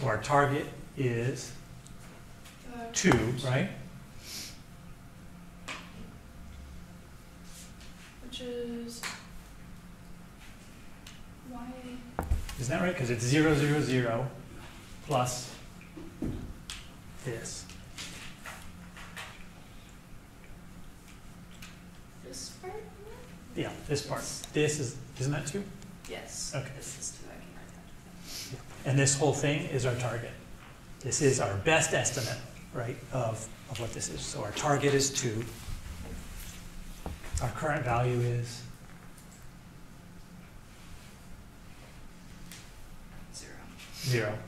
So our target is 2, right? Which is. Isn't that right? Because it's 0, 0, 0 plus this. This part? Yeah, this part. This is, isn't that 2? And this whole thing is our target. This is our best estimate, right, of, of what this is. So our target is two. Our current value is, Zero. zero.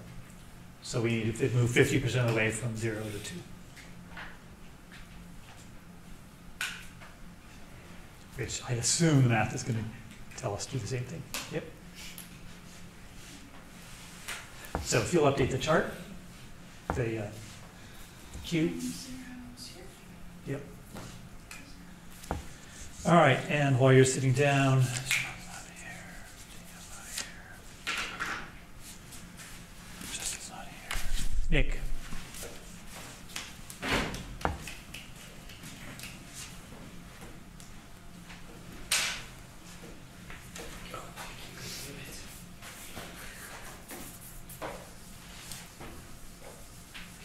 So we need to move fifty percent of the way from zero to two. Which I assume the math is gonna tell us to do the same thing. Yep. So if you'll update the chart, the uh, Q, here. all right, and while you're sitting down. Nick.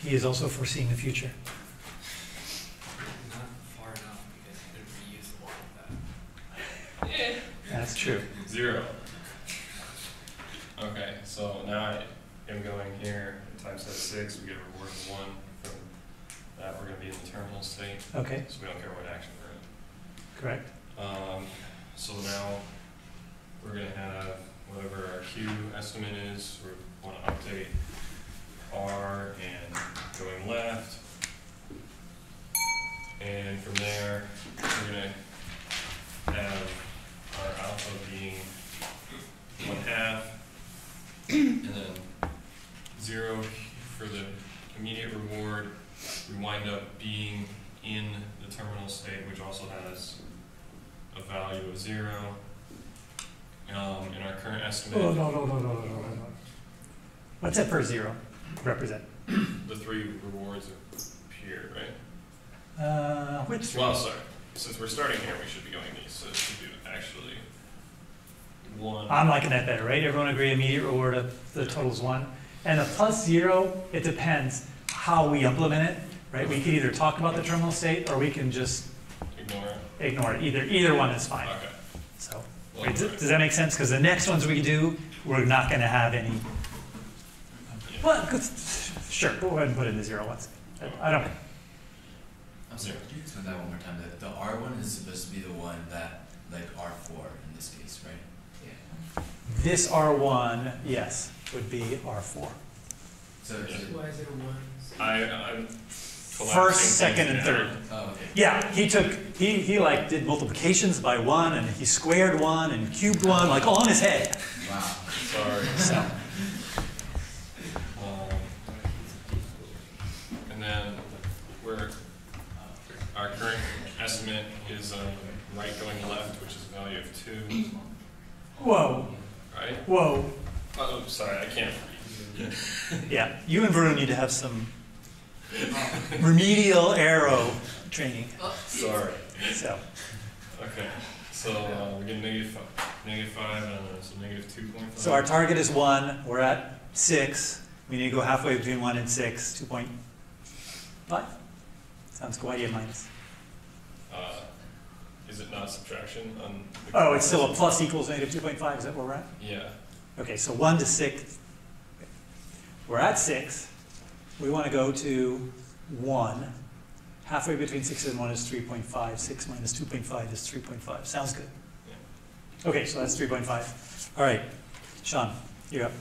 He is also foreseeing the future. Not far enough because you could reuse a lot of that. That's true. Zero. Okay, so now I am going here, times that six, we get a reward of one from that, we're gonna be in the terminal state, Okay, so we don't care what action we're in. correct. Um, so now, we're gonna have whatever our Q estimate is, we wanna update R and going left. And from there, we're gonna have our alpha being one half, and then zero for the immediate reward. We wind up being in the terminal state, which also has a value of zero. Um, in our current estimate, Oh, no, no, no, no, no, no, no. What's that first zero represent? the three rewards appear, right? Uh, which? Well, sorry, since we're starting here, we should be going these, so it should be actually one. I'm liking that better, right? Everyone agree immediate reward of the total is one? And the plus zero, it depends how we implement it, right? We can either talk about the terminal state or we can just Ignore it, ignore it. Either, either one is fine. okay. So, wait, does does that make sense? Because the next ones we do, we're not gonna have any. Yeah. Well, 'cause- sure, go ahead and put in the zero ones. I- I don't, I'm sorry, could you explain that one more time? The, the R one is supposed to be the one that, like R four in this case, right? Yeah. this R one, yes, would be R four. So, is it, Why is it a one? I, I'm First, second, and third. oh, okay. Yeah, he took, he, he like did multiplications by one and he squared one and cubed one, like all in his head. Wow. Sorry. So, Um, And then we're, our current estimate is, um, right going left, which is a value of two, whoa, right? whoa. Oh, sorry, I can't read. <laughs> Yeah, you and Varun need to have some remedial arrow training, Sorry. so. Okay, so, uh, we get negative five, negative five, and uh, so negative two point five. So our target is one, we're at six, we need to go halfway between one and six, two point five. Sounds kawaii minus. Uh, is it not subtraction on? the- Oh, it's still a plus equals negative two point five, is that where we're at? Yeah, Okay, so one to six. We're at six. We want to go to one. Halfway between six and one is three point five. Six minus two point five is three point five. Sounds good. Yeah. Okay, so that's three point five. All right, Sean, you're up.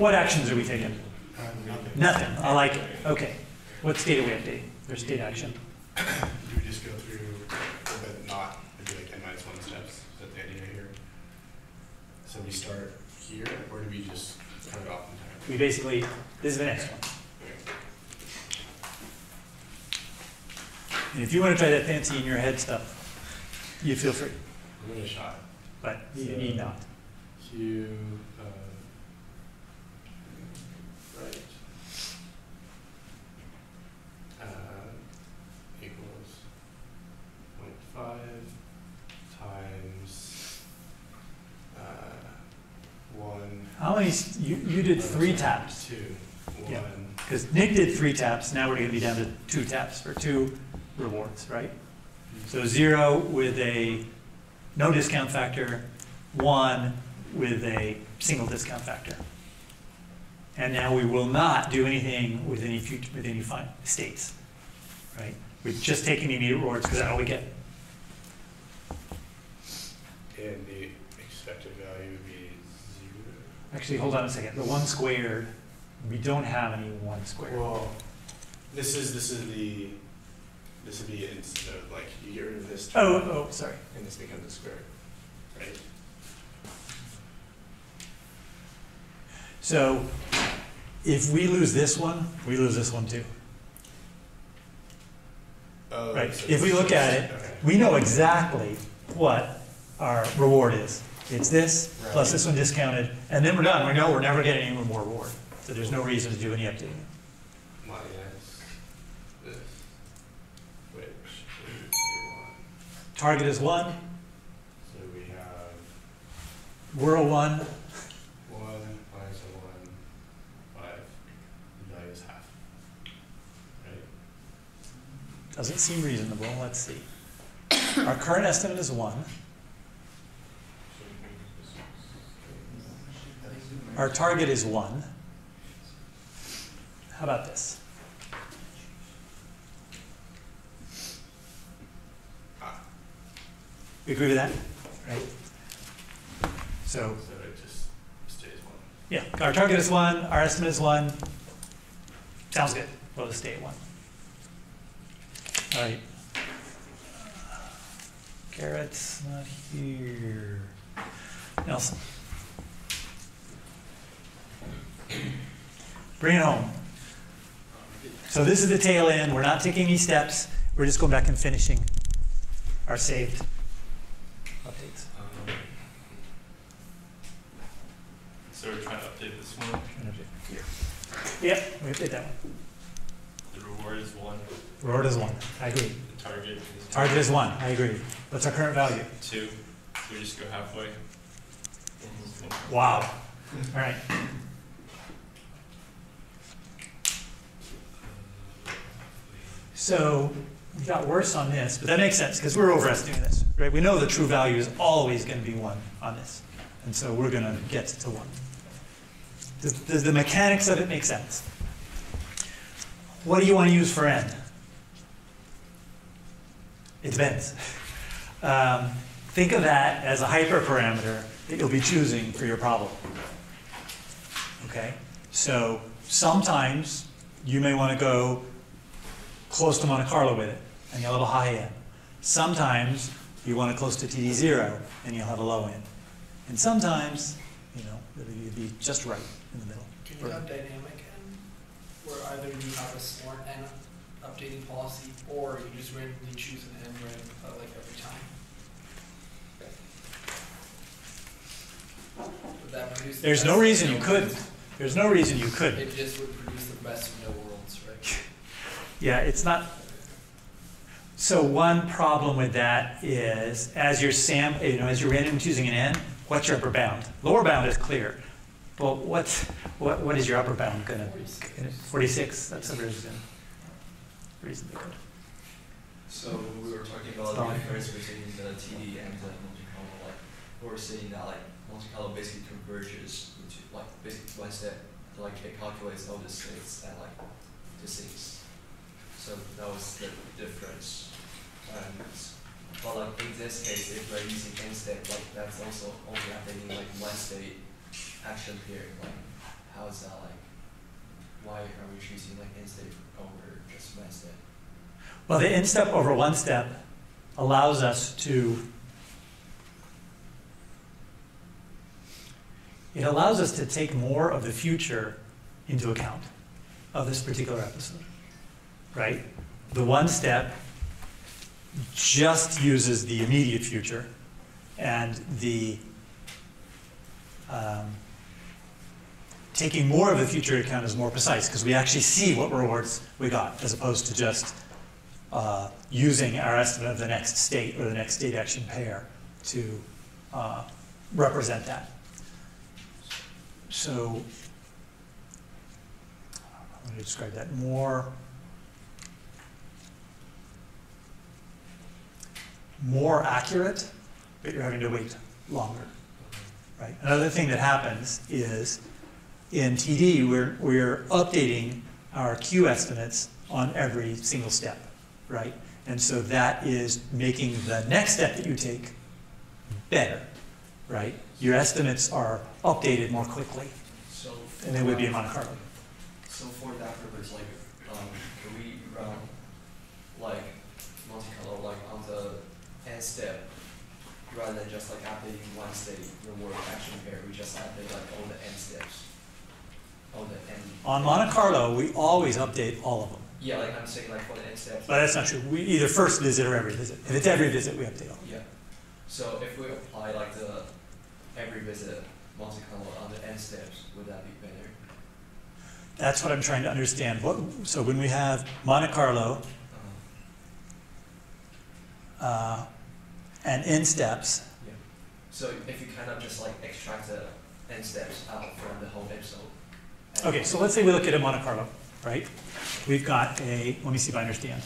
What actions are we taking? Nothing. Nothing. I like it. Okay. What state are we updating? There's state action. Do we just go through but not, maybe like n minus one steps, is that the idea here? So we start here, or do we just cut it off entirely? We basically, this is the next one. And if you want to try that fancy in your head stuff, you feel free, I'm gonna shot. but you need not. Q, uh, right. Uh, equals point five times, uh, one. How many, s- you, you did three taps, Two, Yeah. one, because Nick did three taps, now we're gonna be down to two taps, for two rewards, right? So mm-hmm. zero with a no discount factor, one with a single discount factor. And now we will not do anything with any future, with any states, right? We're just the immediate rewards, because that's all we get. and the expected value would be zero. Actually, hold on a second, the one squared, we don't have any one squared. Well, this is, this is the, this would be instead of like, you get rid of this. Oh, term, oh, sorry. And this becomes a square, right? So if we lose this one, we lose this one too. Oh, Right. so If we look at it, okay. We know exactly what our reward is. It's this, plus this one discounted, and then we're done. We know we're never getting any more reward. So there's no reason to do any updating. minus this, which is a one. Target is one, So we have we're a one, one minus a one, five, the value is half. Right? doesn't seem reasonable. Let's see. Our current estimate is one. Our target is one. How about this? You agree with that? Right? So, so it just stays one. yeah, our target is one, our estimate is one. Sounds good. We'll just stay at one. All right. Garrett's not here. Nelson. Bring it home. So this is the tail end. We're not taking any steps. We're just going back and finishing our saved updates. Um, So we're trying to update this one. Yep, we update that one. The reward is one, Reward is one. I agree. the target is. one. Target is one. I agree. What's our current value? Two, so we just go halfway. Wow. All right. So we got worse on this, but that makes sense because we're overestimating this, right? We know the true value is always going to be one on this, and so we're going to get to one. Does, does the mechanics of it make sense? What do you want to use for n? It depends. <laughs> Um, think of that as a hyperparameter that you'll be choosing for your problem. Okay? So sometimes you may want to go close to Monte Carlo with it, and you'll have a high end. Sometimes you want it close to TD0, and you'll have a low end. And sometimes, you know, it'll be just right in the middle. Can you have dynamic n, where either you have a smart n updating policy, or you just randomly choose an n random, uh, like every time? Would that produce? the There's no reason you couldn't. There's no reason you couldn't. It just would produce the best of no right? Yeah, it's not. So one problem with that is, as you're sam, you know, as you're randomly choosing an n, what's your upper bound? Lower bound is clear, but what's what what is your upper bound gonna? be? Forty-six. That's a reason. Reasonably good. So we were talking about Sorry. the difference between the TD and the Monte Carlo, like we were saying that like Monte Carlo basically converges into like basically one step, like it calculates all the states at like the six. So that was the difference. And but like in this case, if we're using n step, like that's also only updating like one state action period. Like how is that like? Why are we choosing like state over just one step? Well, the n step over one step allows us to it allows us to take more of the future into account of this particular episode, right? The one step just uses the immediate future, and the um, taking more of the future account is more precise because we actually see what rewards we got as opposed to just uh, using our estimate of the next state or the next state action pair to uh, represent that. So, how do I describe that? More, more accurate, but you're having to wait longer, right? Another thing that happens is in TD, we're, we're updating our Q estimates on every single step, right? And so that is making the next step that you take better, right? Your estimates are updated more quickly So. than they would be in Monte Carlo. So for that purpose, like, um, can we run, like, Monte Carlo, like, on step, rather than just like updating one state reward action pair, we just update like all the n steps? All the end, On Monte Carlo, we always update all of them. yeah, like, I'm saying like for the n steps. But that's not true. We either first visit or every visit. If it's every visit, we update all. Yeah, so if we apply like the every visit Monte Carlo on the n steps, would that be better? That's what I'm trying to understand. What, so when we have Monte Carlo Um, uh, and n steps, Yeah, so if you kind of just like extract the n steps out from the whole episode. Okay, so let's say we look at a Monte Carlo, right? We've got a, let me see if I understand.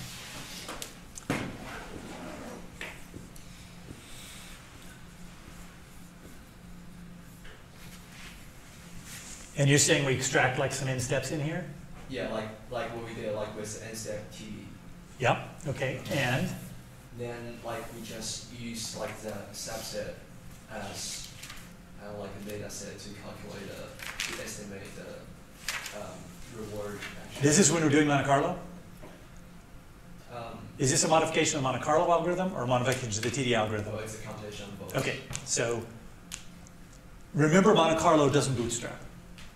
And you're saying we extract like some n steps in here? Yeah, like, like what we did like with the n-step TD. Yep, okay, and, Then like we just use like the subset as uh, like a data set to calculate the, to estimate the um, reward. action. this is when we're doing Monte Carlo? Um, Is this a modification of the Monte Carlo algorithm or a modification of the TD algorithm? oh, it's a computation of both. Okay, so remember Monte Carlo doesn't bootstrap,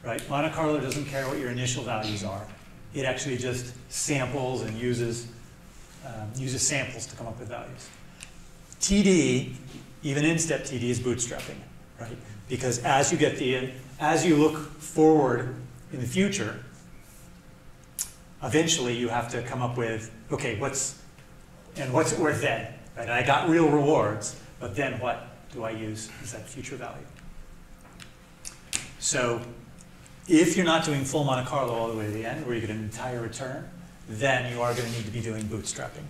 right? Monte Carlo doesn't care what your initial values are. It actually just samples and uses, um, uses samples to come up with values. TD, even n-step TD is bootstrapping, right? Because as you get the, as you look forward in the future, eventually you have to come up with, okay, what's, and what's it worth then? Right? I got real rewards, but then what do I use as that future value? So if you're not doing full Monte Carlo all the way to the end, where you get an entire return, then you are going to need to be doing bootstrapping.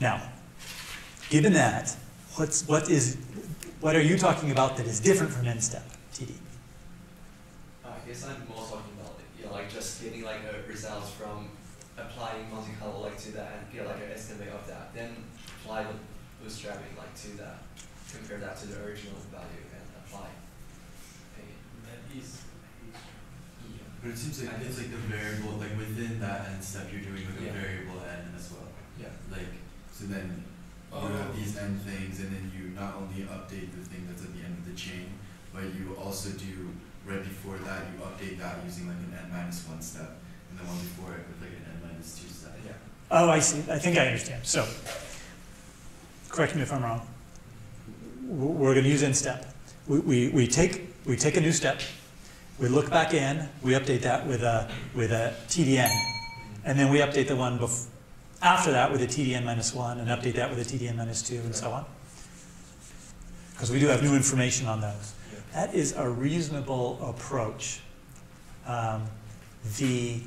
Now, given that, what's, what is, what are you talking about that is different from n-step TD? Uh, I guess I'm more talking about it, yeah, like just getting like a results from applying Monte Carlo like to that and get like an estimate of that, then apply the bootstrapping like to that, compare that to the original value and apply. a- That is. Yeah. But it seems like it's like the variable, like within that n step, you're doing like a Yeah. variable n as well. Yeah. Like, so then you oh. have these end things, and then you not only update the thing that's at the end of the chain, but you also do, right before that, you update that using like an n minus one step, and then one before it with like an n minus two step. Yeah. Oh, I see. I think I understand. So, correct me if I'm wrong. We're going to use in-step. We, we, we take, we take a new step, we look back in, we update that with a, with a TDN, and then we update the one after that with a TDN minus one, and update that with a TDN minus two, and so on. Because we do have new information on those. That is a reasonable approach. Um, the,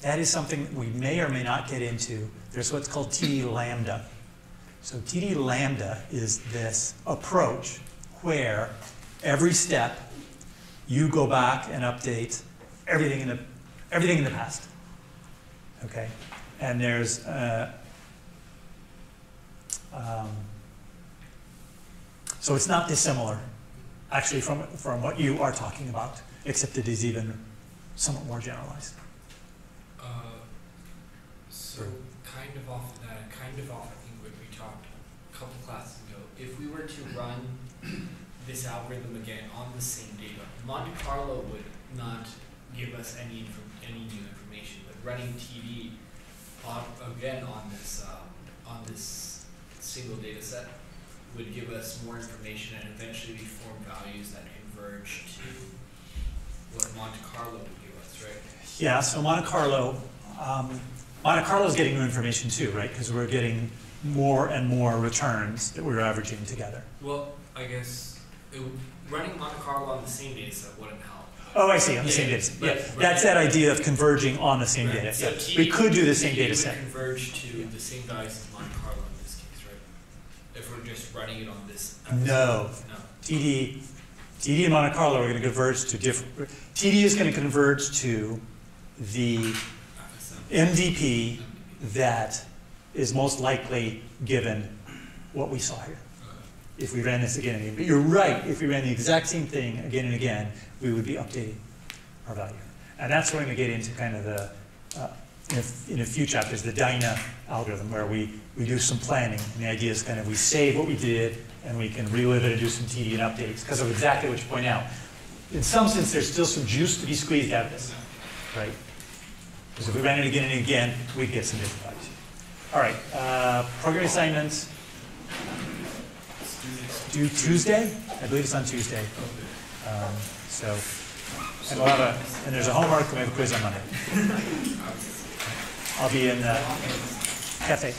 that is something we may or may not get into. There's what's called TD lambda. So TD lambda is this approach where every step you go back and update everything in the, everything in the past. Okay? And there's, uh, um, so it's not dissimilar, actually, from, from what you are talking about, except it is even somewhat more generalized. Uh, so kind of off of that, kind of off, I think what we talked a couple classes ago, if we were to run this algorithm again on the same data. Monte Carlo would not give us any infor- any new information, but running TD on, again on this, um, on this single data set would give us more information and eventually we form values that converge to what Monte Carlo would give us, right? Yeah, so Monte Carlo, um, Monte Carlo's getting new information too, right? Because we're getting more and more returns that we're averaging together. Well, I guess it, w- running Monte Carlo on the same data set wouldn't help. Oh, I see, on the Yeah, same data set. Yeah, that's that idea of converging on the same Right. data. So We could do the same data set. converge to the same values as Monte Carlo in this case, right? If we're just running it on this. No. No. TD, TD and Monte Carlo are going to converge to different, TD is going to converge to the MDP that is most likely given what we saw here. If we ran this again and again. But you're right, if we ran the exact same thing again and again, we would be updating our value. And that's where I'm going to get into kind of the, uh, in a, in a few chapters, the Dyna algorithm, where we, we do some planning. And the idea is kind of we save what we did, and we can relive it and do some TD and updates, because of exactly what you point out. In some sense, there's still some juice to be squeezed out of this, right? Because if we ran it again and again, we'd get some different values. All right, uh, program assignments, due Tuesday? I believe it's on Tuesday. Um, So, and we'll have a, and there's a homework, and we have a quiz on Monday. I'll be in the cafe.